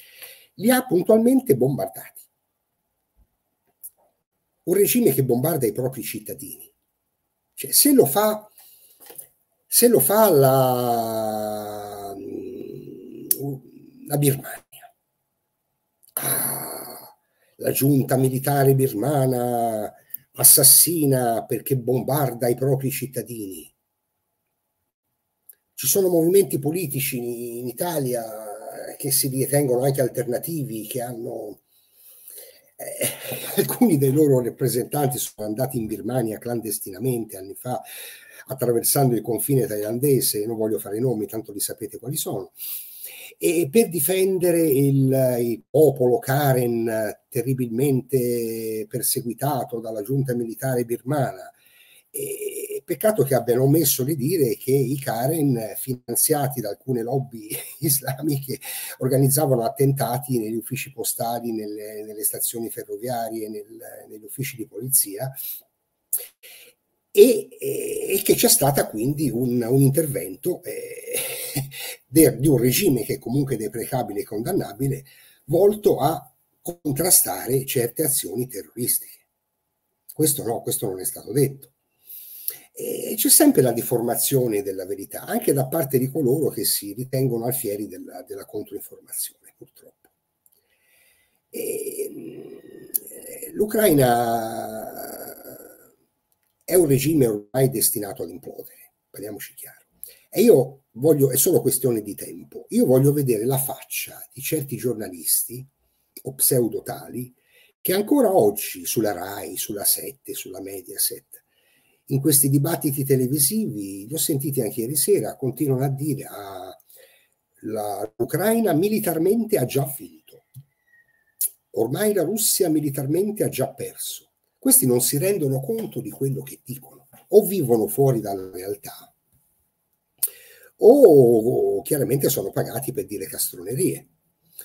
li ha puntualmente bombardati. Un regime che bombarda i propri cittadini. Cioè, se lo fa, se lo fa la, la Birmania, ah, la giunta militare birmana assassina perché bombarda i propri cittadini. Ci sono movimenti politici in Italia che si ritengono anche alternativi, che hanno eh, (laughs) alcuni dei loro rappresentanti sono andati in Birmania clandestinamente anni fa, attraversando il confine thailandese, non voglio fare nomi, tanto li sapete quali sono e per difendere il, il, popolo Karen terribilmente perseguitato dalla giunta militare birmana E peccato che abbiano omesso di dire che i Karen, finanziati da alcune lobby (laughs) islamiche, organizzavano attentati negli uffici postali, nelle, nelle stazioni ferroviarie, nel, negli uffici di polizia e, e, che c'è stata quindi un, un intervento eh, (laughs) de, di un regime che è comunque deprecabile e condannabile volto a contrastare certe azioni terroristiche. Questo no, questo non è stato detto. E c'è sempre la deformazione della verità, anche da parte di coloro che si ritengono alfieri della, della controinformazione, purtroppo. E, L'Ucraina è un regime ormai destinato ad implodere, parliamoci chiaro. E io voglio, è solo questione di tempo, io voglio vedere la faccia di certi giornalisti o pseudotali che ancora oggi sulla RAI, sulla 7, sulla Mediaset, in questi dibattiti televisivi, li ho sentiti anche ieri sera, continuano a dire ah, l'Ucraina militarmente ha già vinto, ormai la Russia militarmente ha già perso. Questi non si rendono conto di quello che dicono, o vivono fuori dalla realtà, o chiaramente sono pagati per dire castronerie.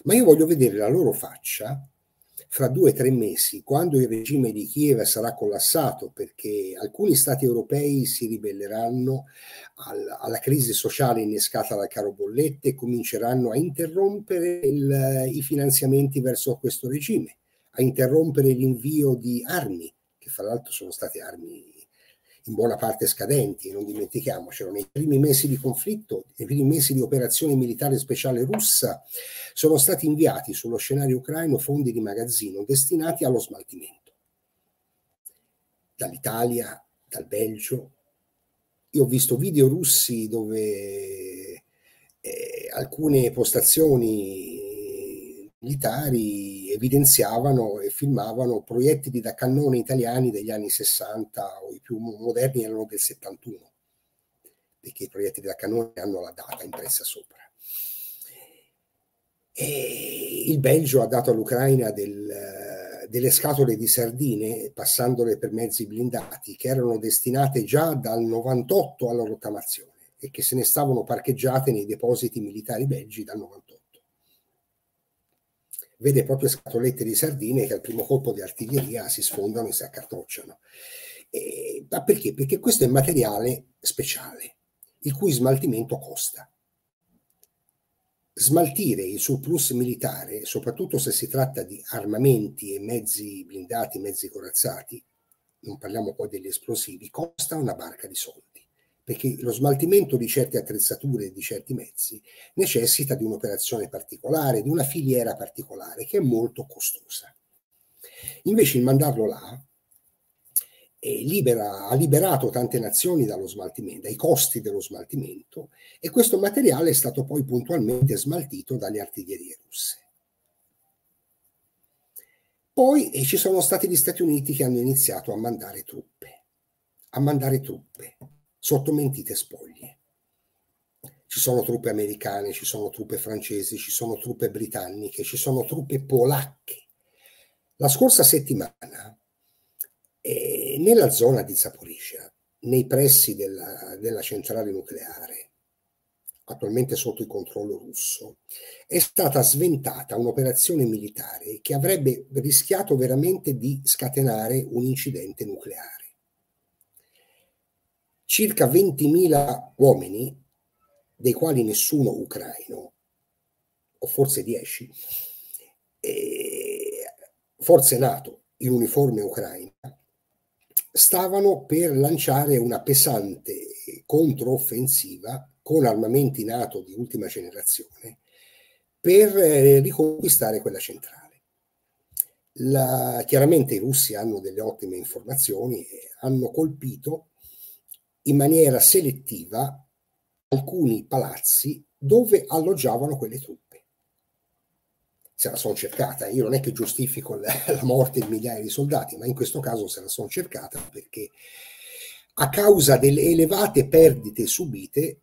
Ma io voglio vedere la loro faccia fra due o tre mesi, quando il regime di Kiev sarà collassato, perché alcuni stati europei si ribelleranno al, alla crisi sociale innescata dal caro bollette e cominceranno a interrompere il, i finanziamenti verso questo regime, a interrompere l'invio di armi, che fra l'altro sono state armi in buona parte scadenti, non dimentichiamocelo, nei primi mesi di conflitto, nei primi mesi di operazione militare speciale russa, sono stati inviati sullo scenario ucraino fondi di magazzino destinati allo smaltimento. Dall'Italia, dal Belgio. Io ho visto video russi dove eh, alcune postazioni militari evidenziavano e filmavano proiettili da cannone italiani degli anni 60 o i più moderni erano del 71 perché i proiettili da cannone hanno la data impressa sopra. E il Belgio ha dato all'Ucraina del, delle scatole di sardine, passandole per mezzi blindati, che erano destinate già dal 98 alla rottamazione e che se ne stavano parcheggiate nei depositi militari belgi dal 98 vede proprio scatolette di sardine che al primo colpo di artiglieria si sfondano e si accartocciano. E, ma perché? Perché questo è materiale speciale, il cui smaltimento costa. Smaltire il surplus militare, soprattutto se si tratta di armamenti e mezzi blindati, mezzi corazzati, non parliamo poi degli esplosivi, costa una barca di soldi perché lo smaltimento di certe attrezzature e di certi mezzi necessita di un'operazione particolare, di una filiera particolare che è molto costosa. Invece il mandarlo là libera, ha liberato tante nazioni dallo smaltimento, dai costi dello smaltimento e questo materiale è stato poi puntualmente smaltito dalle artiglierie russe. Poi ci sono stati gli Stati Uniti che hanno iniziato a mandare truppe, a mandare truppe sotto mentite spoglie. Ci sono truppe americane, ci sono truppe francesi, ci sono truppe britanniche, ci sono truppe polacche. La scorsa settimana, eh, nella zona di Zaporizhia, nei pressi della, della centrale nucleare, attualmente sotto il controllo russo, è stata sventata un'operazione militare che avrebbe rischiato veramente di scatenare un incidente nucleare circa 20.000 uomini, dei quali nessuno ucraino, o forse 10, forze NATO in uniforme ucraina, stavano per lanciare una pesante controffensiva con armamenti NATO di ultima generazione per eh, riconquistare quella centrale. La, chiaramente i russi hanno delle ottime informazioni e hanno colpito in maniera selettiva alcuni palazzi dove alloggiavano quelle truppe. Se la sono cercata, io non è che giustifico la, (laughs) la morte di migliaia di soldati, ma in questo caso se la sono cercata perché a causa delle elevate perdite subite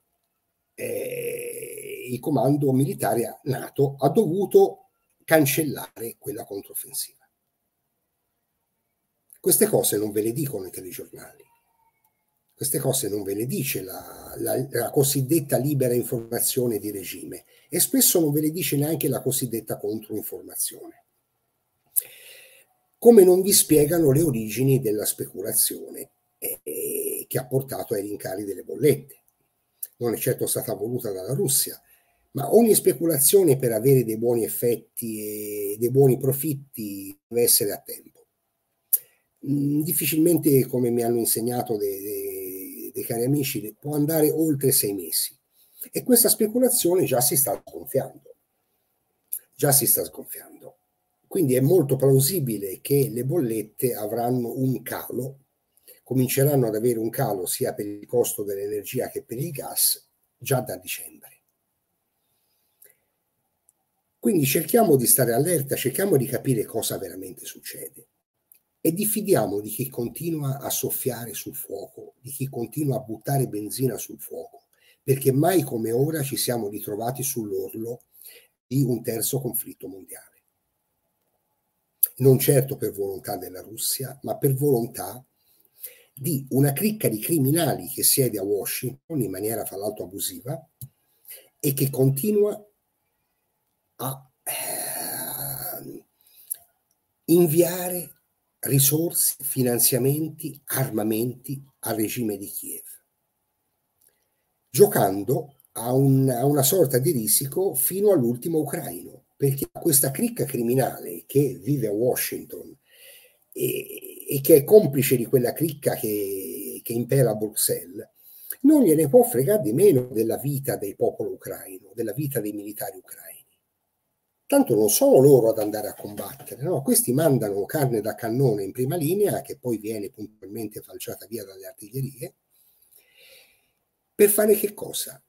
eh, il comando militare NATO ha dovuto cancellare quella controffensiva. Queste cose non ve le dicono i telegiornali Queste cose non ve le dice la, la, la cosiddetta libera informazione di regime e spesso non ve le dice neanche la cosiddetta controinformazione. Come non vi spiegano le origini della speculazione eh, che ha portato ai rincari delle bollette. Non è certo stata voluta dalla Russia, ma ogni speculazione per avere dei buoni effetti e dei buoni profitti deve essere a tempo. Mm, difficilmente, come mi hanno insegnato dei, dei, dei cari amici, può andare oltre sei mesi. E questa speculazione già si sta sgonfiando. Già si sta sgonfiando. Quindi è molto plausibile che le bollette avranno un calo, cominceranno ad avere un calo sia per il costo dell'energia che per il gas già da dicembre. Quindi cerchiamo di stare allerta, cerchiamo di capire cosa veramente succede e diffidiamo di chi continua a soffiare sul fuoco, di chi continua a buttare benzina sul fuoco, perché mai come ora ci siamo ritrovati sull'orlo di un terzo conflitto mondiale. Non certo per volontà della Russia, ma per volontà di una cricca di criminali che siede a Washington in maniera fra l'altro abusiva e che continua a eh, inviare risorse, finanziamenti, armamenti al regime di Kiev, giocando a, un, a una sorta di risico fino all'ultimo ucraino, perché questa cricca criminale che vive a Washington e, e che è complice di quella cricca che, che impera a Bruxelles, non gliene può fregare di meno della vita del popolo ucraino, della vita dei militari ucraini. Tanto non sono loro ad andare a combattere, no? questi mandano carne da cannone in prima linea che poi viene puntualmente falciata via dalle artiglierie. Per fare che cosa?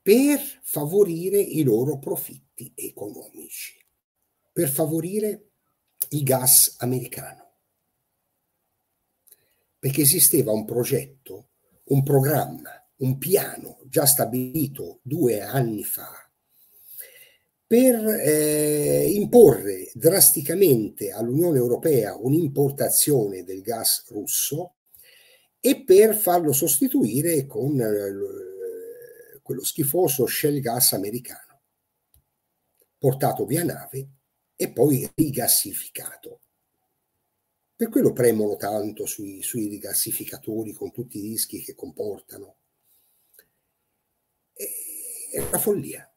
Per favorire i loro profitti economici, per favorire il gas americano. Perché esisteva un progetto, un programma, un piano già stabilito due anni fa per eh, imporre drasticamente all'Unione Europea un'importazione del gas russo e per farlo sostituire con eh, quello schifoso shell gas americano, portato via nave e poi rigassificato. Per quello premono tanto sui, sui rigassificatori con tutti i rischi che comportano. È una follia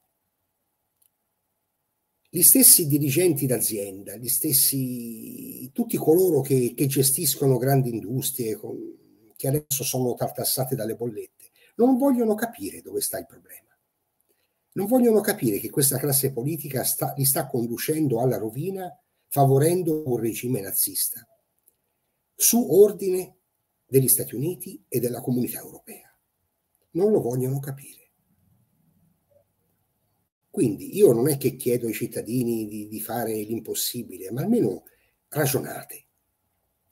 gli stessi dirigenti d'azienda, gli stessi, tutti coloro che, che gestiscono grandi industrie con, che adesso sono tartassate dalle bollette, non vogliono capire dove sta il problema. Non vogliono capire che questa classe politica sta, li sta conducendo alla rovina favorendo un regime nazista su ordine degli Stati Uniti e della comunità europea. Non lo vogliono capire. Quindi io non è che chiedo ai cittadini di, di fare l'impossibile, ma almeno ragionate.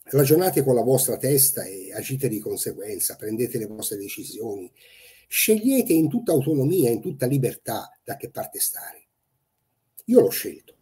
Ragionate con la vostra testa e agite di conseguenza, prendete le vostre decisioni, scegliete in tutta autonomia, in tutta libertà da che parte stare. Io l'ho scelto.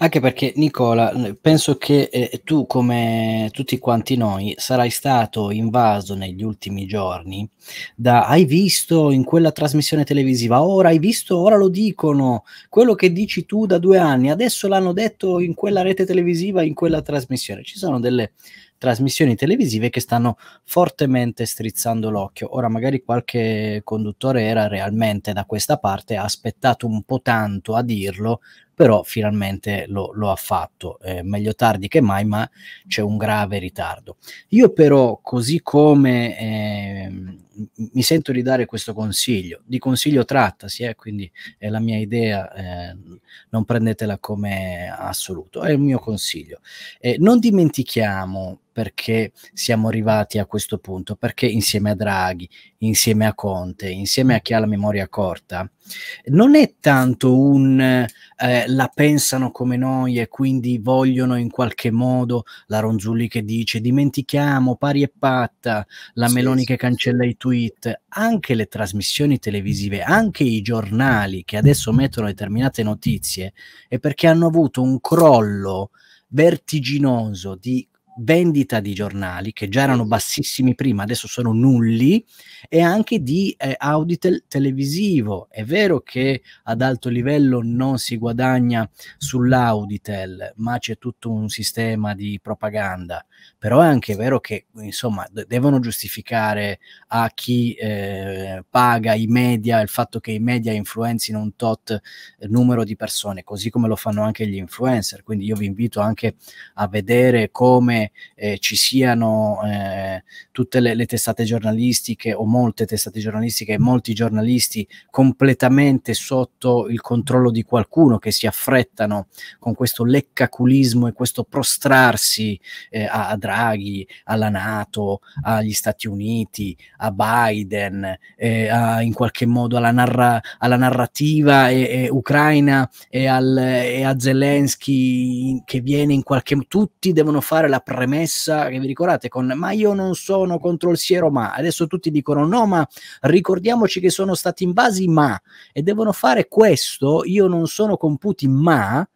Anche perché Nicola, penso che eh, tu come tutti quanti noi sarai stato invaso negli ultimi giorni da hai visto in quella trasmissione televisiva, ora hai visto, ora lo dicono, quello che dici tu da due anni, adesso l'hanno detto in quella rete televisiva, in quella trasmissione. Ci sono delle trasmissioni televisive che stanno fortemente strizzando l'occhio. Ora magari qualche conduttore era realmente da questa parte, ha aspettato un po' tanto a dirlo, però finalmente lo, lo ha fatto. Eh, meglio tardi che mai, ma c'è un grave ritardo. Io però, così come eh, mi sento di dare questo consiglio, di consiglio trattasi, eh, quindi è la mia idea, eh, non prendetela come assoluto, è il mio consiglio. non dimentichiamo perché siamo arrivati a questo punto, perché insieme a Draghi, insieme a Conte, insieme a chi ha la memoria corta, non è tanto un eh, la pensano come noi e quindi vogliono in qualche modo la Ronzulli che dice dimentichiamo pari e patta, la sì, Meloni sì, che cancella i tweet, anche le trasmissioni televisive, anche i giornali che adesso mettono determinate notizie, è perché hanno avuto un crollo vertiginoso di vendita di giornali che già erano bassissimi prima, adesso sono nulli, e anche di eh, auditel televisivo. È vero che ad alto livello non si guadagna sull'auditel, ma c'è tutto un sistema di propaganda, però è anche vero che insomma devono giustificare a chi eh, paga i media il fatto che i media influenzino un tot eh, numero di persone, così come lo fanno anche gli influencer. Quindi io vi invito anche a vedere come eh, ci siano eh, tutte le, le testate giornalistiche o molte testate giornalistiche e molti giornalisti completamente sotto il controllo di qualcuno che si affrettano con questo leccaculismo e questo prostrarsi eh, a, a, Draghi, alla Nato, agli Stati Uniti, a Biden, eh, a, in qualche modo alla, narra, alla narrativa e, e ucraina e, al, e a Zelensky che viene in qualche modo, tutti devono fare la premessa che vi ricordate con ma io non sono contro il siero ma adesso tutti dicono no ma ricordiamoci che sono stati invasi ma e devono fare questo io non sono con Putin ma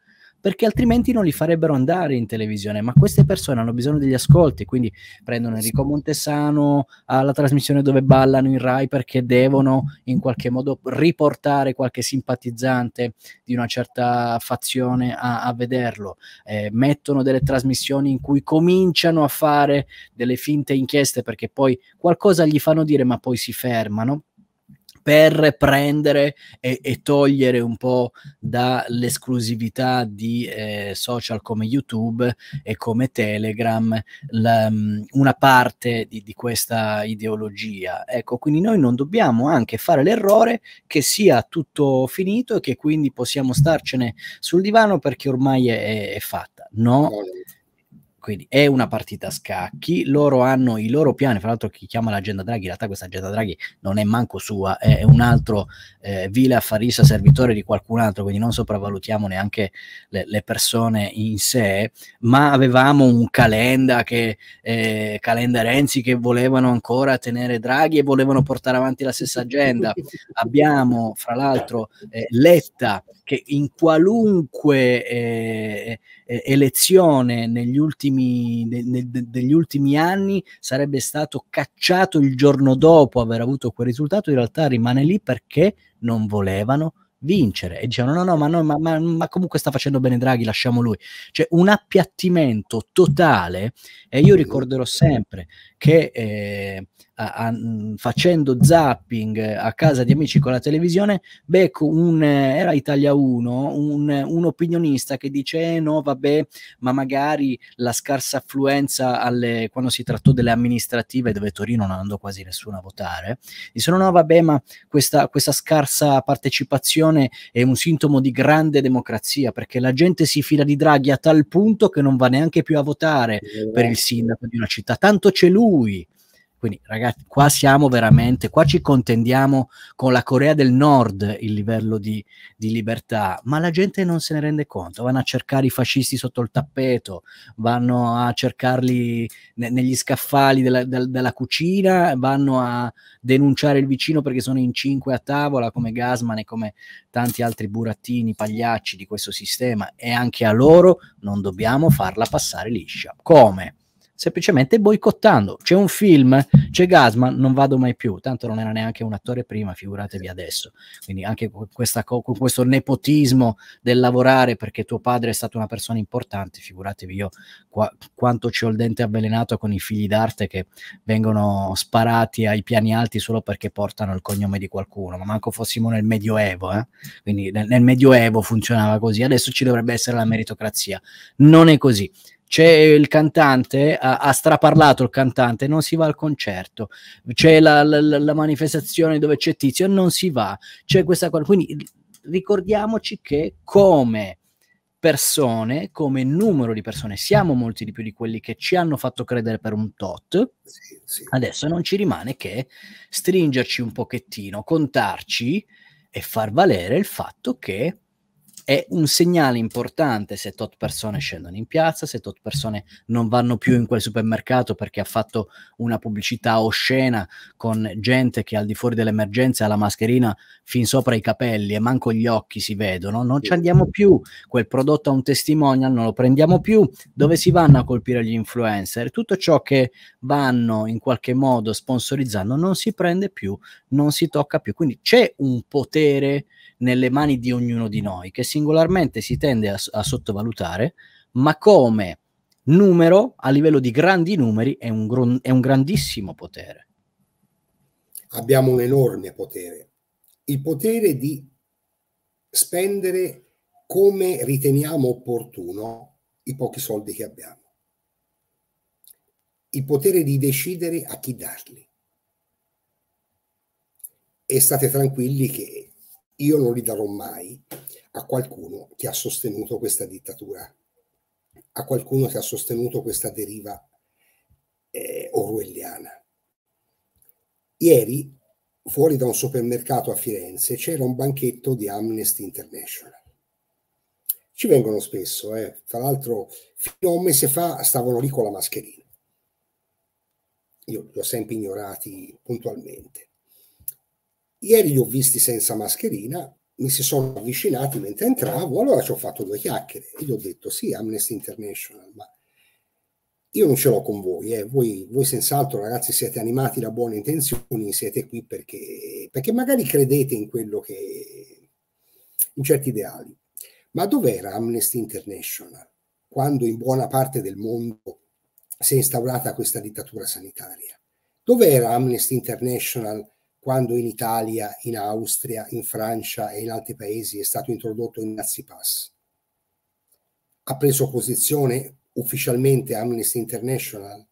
perché altrimenti non li farebbero andare in televisione. Ma queste persone hanno bisogno degli ascolti, quindi prendono Enrico Montesano alla trasmissione dove ballano in Rai perché devono in qualche modo riportare qualche simpatizzante di una certa fazione a, a vederlo. Eh, mettono delle trasmissioni in cui cominciano a fare delle finte inchieste perché poi qualcosa gli fanno dire, ma poi si fermano per prendere e, e togliere un po' dall'esclusività di eh, social come YouTube e come Telegram la, mm, una parte di, di questa ideologia. Ecco, quindi noi non dobbiamo anche fare l'errore che sia tutto finito e che quindi possiamo starcene sul divano perché ormai è, è fatta. No, quindi è una partita a scacchi, loro hanno i loro piani, fra l'altro chi chiama l'agenda Draghi, in realtà questa agenda Draghi non è manco sua, è un altro eh, vile affarista servitore di qualcun altro, quindi non sopravvalutiamo neanche le, le persone in sé, ma avevamo un calenda che, eh, calenda Renzi che volevano ancora tenere Draghi e volevano portare avanti la stessa agenda. (laughs) Abbiamo fra l'altro eh, Letta che in qualunque eh, eh, elezione negli ultimi, de, de, degli ultimi anni sarebbe stato cacciato il giorno dopo aver avuto quel risultato, in realtà rimane lì perché non volevano vincere. E dicevano no no ma, no, ma, ma, ma, comunque sta facendo bene Draghi lasciamo lui. Cioè un appiattimento totale e io ricorderò sempre che eh, a, a, facendo zapping a casa di amici con la televisione, becco un, era Italia 1, un, un opinionista che dice eh, no vabbè, ma magari la scarsa affluenza alle, quando si trattò delle amministrative dove Torino non andò quasi nessuno a votare, dicono no vabbè, ma questa, questa scarsa partecipazione è un sintomo di grande democrazia perché la gente si fila di Draghi a tal punto che non va neanche più a votare per il sindaco di una città, tanto c'è lui quindi ragazzi, qua siamo veramente, qua ci contendiamo con la Corea del Nord il livello di, di libertà, ma la gente non se ne rende conto, vanno a cercare i fascisti sotto il tappeto, vanno a cercarli ne, negli scaffali della, del, della cucina, vanno a denunciare il vicino perché sono in cinque a tavola come Gasman e come tanti altri burattini, pagliacci di questo sistema e anche a loro non dobbiamo farla passare liscia. Come? Semplicemente boicottando. C'è un film, c'è Gasman, non vado mai più, tanto non era neanche un attore prima, figuratevi adesso. Quindi anche questa, con questo nepotismo del lavorare perché tuo padre è stato una persona importante, figuratevi io qua, quanto ci ho il dente avvelenato con i figli d'arte che vengono sparati ai piani alti solo perché portano il cognome di qualcuno, ma manco fossimo nel Medioevo, eh? quindi nel, nel Medioevo funzionava così, adesso ci dovrebbe essere la meritocrazia. Non è così c'è il cantante, ha, ha, straparlato il cantante, non si va al concerto, c'è la, la, la manifestazione dove c'è Tizio, non si va, c'è questa cosa. Quindi ricordiamoci che come persone, come numero di persone, siamo molti di più di quelli che ci hanno fatto credere per un tot. Sì, sì. Adesso non ci rimane che stringerci un pochettino, contarci e far valere il fatto che è un segnale importante se tot persone scendono in piazza, se tot persone non vanno più in quel supermercato perché ha fatto una pubblicità oscena con gente che al di fuori dell'emergenza ha la mascherina fin sopra i capelli e manco gli occhi si vedono, non ci andiamo più, quel prodotto ha un testimonial, non lo prendiamo più, dove si vanno a colpire gli influencer? Tutto ciò che vanno in qualche modo sponsorizzando non si prende più, non si tocca più, quindi c'è un potere nelle mani di ognuno di noi, che singolarmente si tende a, a sottovalutare, ma come numero, a livello di grandi numeri, è un, è un grandissimo potere. Abbiamo un enorme potere, il potere di spendere come riteniamo opportuno i pochi soldi che abbiamo, il potere di decidere a chi darli. E state tranquilli che io non li darò mai a qualcuno che ha sostenuto questa dittatura, a qualcuno che ha sostenuto questa deriva eh, orwelliana. Ieri, fuori da un supermercato a Firenze, c'era un banchetto di Amnesty International. Ci vengono spesso, eh. tra l'altro fino a un mese fa stavano lì con la mascherina. Io li ho sempre ignorati puntualmente. Ieri li ho visti senza mascherina, mi si sono avvicinati mentre entravo, allora ci ho fatto due chiacchiere e gli ho detto sì, Amnesty International, ma io non ce l'ho con voi, eh. voi, voi senz'altro ragazzi siete animati da buone intenzioni, siete qui perché, perché magari credete in quello che, in certi ideali. Ma dov'era Amnesty International quando in buona parte del mondo si è instaurata questa dittatura sanitaria? Dov'era Amnesty International quando in Italia, in Austria, in Francia e in altri paesi è stato introdotto il Nazi Pass. Ha preso posizione ufficialmente Amnesty International?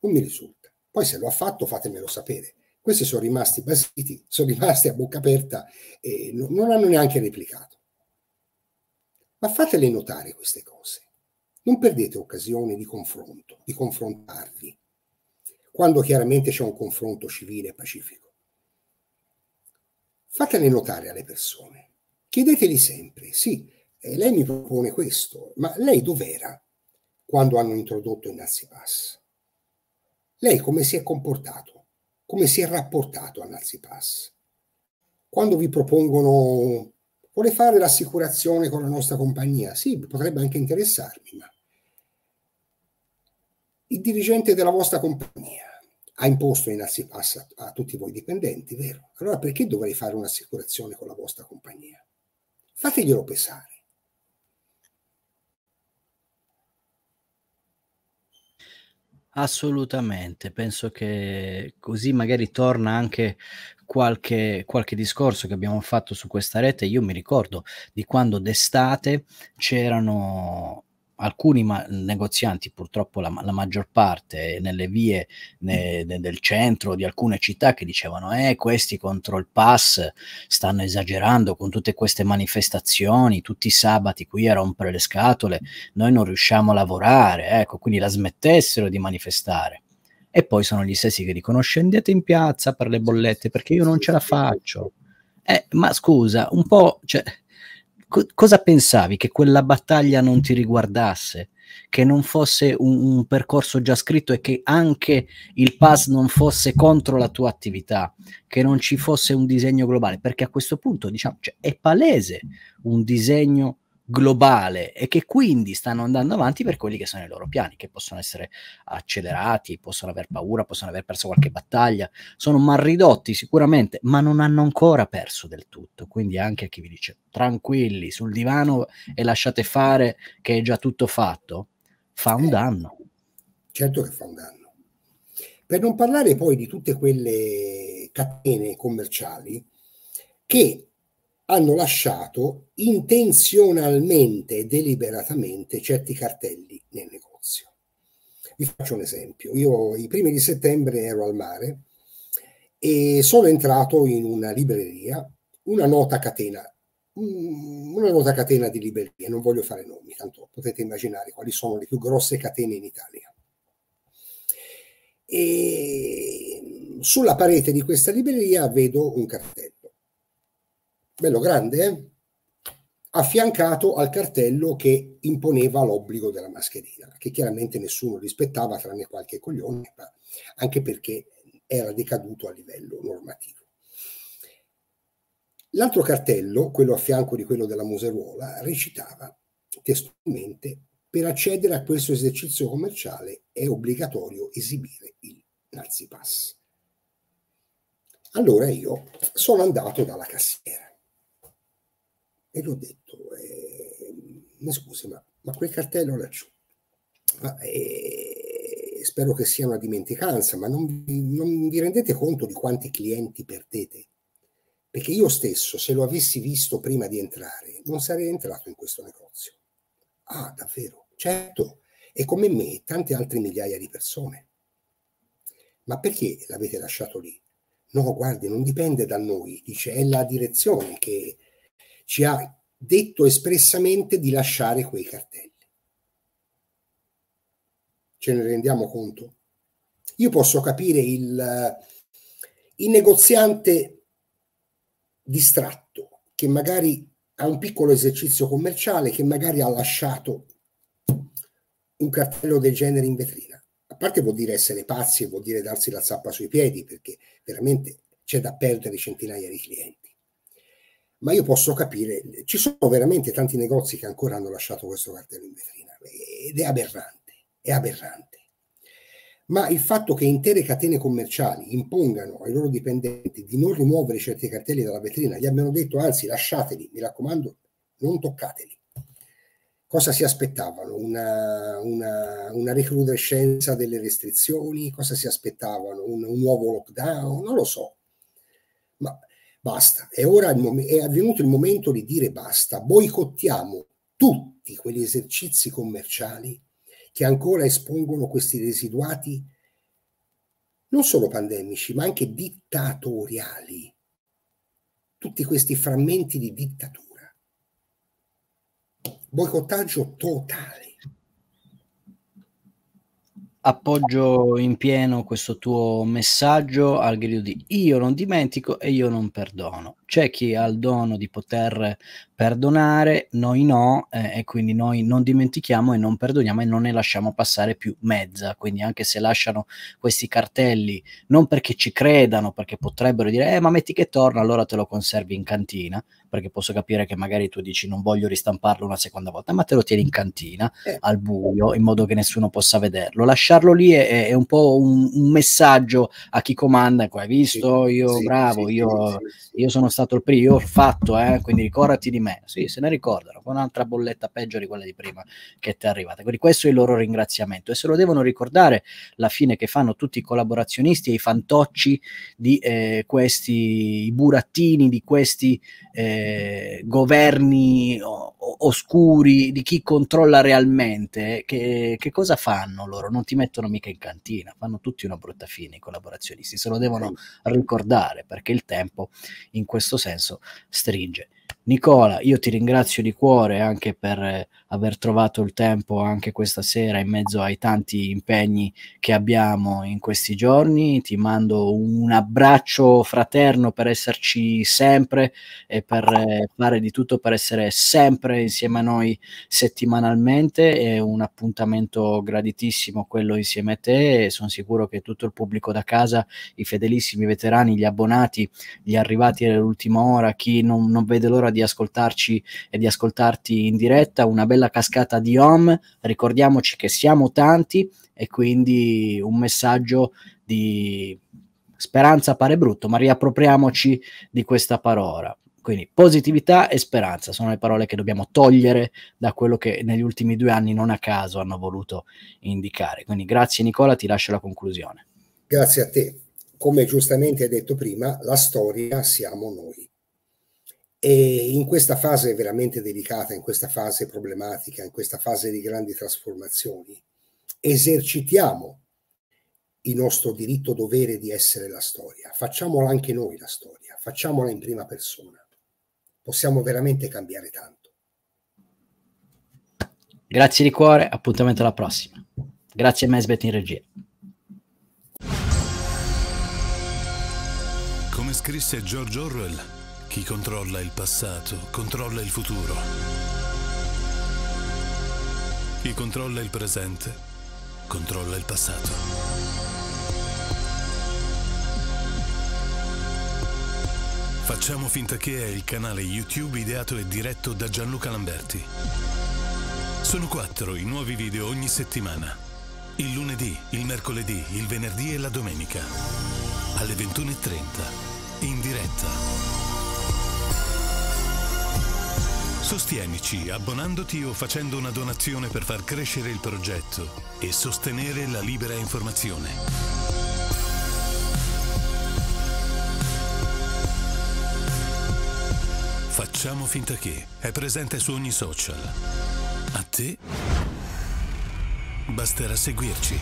Non mi risulta. Poi se lo ha fatto fatemelo sapere. Questi sono rimasti basiti, sono rimasti a bocca aperta e non hanno neanche replicato. Ma fatele notare queste cose. Non perdete occasione di confronto, di confrontarvi, quando chiaramente c'è un confronto civile e pacifico. Fatele notare alle persone. Chiedeteli sempre, sì, eh, lei mi propone questo, ma lei dov'era quando hanno introdotto il Nazi Pass? Lei come si è comportato? Come si è rapportato al Nazi Pass? Quando vi propongono vuole fare l'assicurazione con la nostra compagnia? Sì, potrebbe anche interessarmi, ma il dirigente della vostra compagnia ha imposto in Assipass a, tutti voi dipendenti, vero? Allora perché dovrei fare un'assicurazione con la vostra compagnia? Fateglielo pesare. Assolutamente, penso che così magari torna anche qualche, qualche discorso che abbiamo fatto su questa rete. Io mi ricordo di quando d'estate c'erano alcuni ma- negozianti, purtroppo la, la, maggior parte, nelle vie ne, ne, del centro di alcune città che dicevano eh questi contro il pass stanno esagerando con tutte queste manifestazioni, tutti i sabati qui a rompere le scatole, noi non riusciamo a lavorare, ecco, quindi la smettessero di manifestare. E poi sono gli stessi che dicono scendete in piazza per le bollette perché io non ce la faccio. Eh, ma scusa, un po', cioè, co- cosa pensavi? Che quella battaglia non ti riguardasse? Che non fosse un, un, percorso già scritto e che anche il pass non fosse contro la tua attività, che non ci fosse un disegno globale? Perché a questo punto, diciamo, cioè, è palese un disegno globale e che quindi stanno andando avanti per quelli che sono i loro piani, che possono essere accelerati, possono aver paura, possono aver perso qualche battaglia, sono mal ridotti sicuramente, ma non hanno ancora perso del tutto. Quindi anche a chi vi dice tranquilli sul divano e lasciate fare che è già tutto fatto, fa un danno. Certo che fa un danno. Per non parlare poi di tutte quelle catene commerciali che hanno lasciato intenzionalmente e deliberatamente certi cartelli nel negozio. Vi faccio un esempio. Io i primi di settembre ero al mare e sono entrato in una libreria, una nota catena, una nota catena di librerie, non voglio fare nomi, tanto potete immaginare quali sono le più grosse catene in Italia. E sulla parete di questa libreria vedo un cartello bello grande, eh? affiancato al cartello che imponeva l'obbligo della mascherina, che chiaramente nessuno rispettava tranne qualche coglione, ma anche perché era decaduto a livello normativo. L'altro cartello, quello a fianco di quello della museruola, recitava testualmente per accedere a questo esercizio commerciale è obbligatorio esibire il Nazi Pass. Allora io sono andato dalla cassiera e l'ho detto, eh, mi scusi, ma, ma, quel cartello laggiù, ma, eh, spero che sia una dimenticanza, ma non vi, non vi rendete conto di quanti clienti perdete? Perché io stesso, se lo avessi visto prima di entrare, non sarei entrato in questo negozio. Ah, davvero? Certo, e come me tante altre migliaia di persone. Ma perché l'avete lasciato lì? No, guardi, non dipende da noi, dice, è la direzione che ci ha detto espressamente di lasciare quei cartelli. Ce ne rendiamo conto? Io posso capire il, il negoziante distratto che magari ha un piccolo esercizio commerciale, che magari ha lasciato un cartello del genere in vetrina. A parte vuol dire essere pazzi e vuol dire darsi la zappa sui piedi, perché veramente c'è da perdere centinaia di clienti ma io posso capire, ci sono veramente tanti negozi che ancora hanno lasciato questo cartello in vetrina ed è aberrante, è aberrante. Ma il fatto che intere catene commerciali impongano ai loro dipendenti di non rimuovere certi cartelli dalla vetrina, gli abbiano detto anzi lasciateli, mi raccomando, non toccateli. Cosa si aspettavano? Una, una, una recrudescenza delle restrizioni? Cosa si aspettavano? Un, un nuovo lockdown? Non lo so. Ma Basta, è ora mom- è avvenuto il momento di dire basta, boicottiamo tutti quegli esercizi commerciali che ancora espongono questi residuati non solo pandemici, ma anche dittatoriali, tutti questi frammenti di dittatura. Boicottaggio totale appoggio in pieno questo tuo messaggio al grido di io non dimentico e io non perdono. C'è chi ha il dono di poter perdonare, noi no, eh, e quindi noi non dimentichiamo e non perdoniamo e non ne lasciamo passare più mezza. Quindi anche se lasciano questi cartelli, non perché ci credano, perché potrebbero dire, eh ma metti che torna, allora te lo conservi in cantina, perché posso capire che magari tu dici non voglio ristamparlo una seconda volta, ma te lo tieni in cantina eh. al buio in modo che nessuno possa vederlo. Lasciarlo lì è, è un po' un, un, messaggio a chi comanda, ecco, hai visto, io sì, bravo, sì, io, sì, io, sono stato il primo, io ho fatto, eh, quindi ricordati di me. Sì, se ne ricordano, con un'altra bolletta peggio di quella di prima che ti è arrivata. Quindi questo è il loro ringraziamento e se lo devono ricordare la fine che fanno tutti i collaborazionisti e i fantocci di eh, questi, i burattini di questi eh, governi oscuri, di chi controlla realmente, che, che, cosa fanno loro? Non ti mettono mica in cantina, fanno tutti una brutta fine i collaborazionisti, se lo devono ricordare perché il tempo in questo senso stringe. Nicola, io ti ringrazio di cuore anche per eh, aver trovato il tempo anche questa sera in mezzo ai tanti impegni che abbiamo in questi giorni. Ti mando un abbraccio fraterno per esserci sempre e per eh, fare di tutto per essere sempre insieme a noi settimanalmente. È un appuntamento graditissimo quello insieme a te e sono sicuro che tutto il pubblico da casa, i fedelissimi veterani, gli abbonati, gli arrivati all'ultima ora, chi non, non vede l'ora di ascoltarci e di ascoltarti in diretta, una bella cascata di home, ricordiamoci che siamo tanti e quindi un messaggio di speranza pare brutto, ma riappropriamoci di questa parola. Quindi positività e speranza sono le parole che dobbiamo togliere da quello che negli ultimi due anni non a caso hanno voluto indicare. Quindi grazie Nicola, ti lascio la conclusione. Grazie a te. Come giustamente hai detto prima, la storia siamo noi. E in questa fase veramente delicata, in questa fase problematica, in questa fase di grandi trasformazioni, esercitiamo il nostro diritto dovere di essere la storia. Facciamola anche noi la storia, facciamola in prima persona. Possiamo veramente cambiare tanto. Grazie di cuore, appuntamento alla prossima. Grazie a Mesbet in regia. Come scrisse George Orwell Chi controlla il passato controlla il futuro. Chi controlla il presente controlla il passato. Facciamo finta che è il canale YouTube ideato e diretto da Gianluca Lamberti. Sono quattro i nuovi video ogni settimana. Il lunedì, il mercoledì, il venerdì e la domenica. Alle 21.30. In diretta. Sostienici abbonandoti o facendo una donazione per far crescere il progetto e sostenere la libera informazione. Facciamo finta che è presente su ogni social. A te basterà seguirci.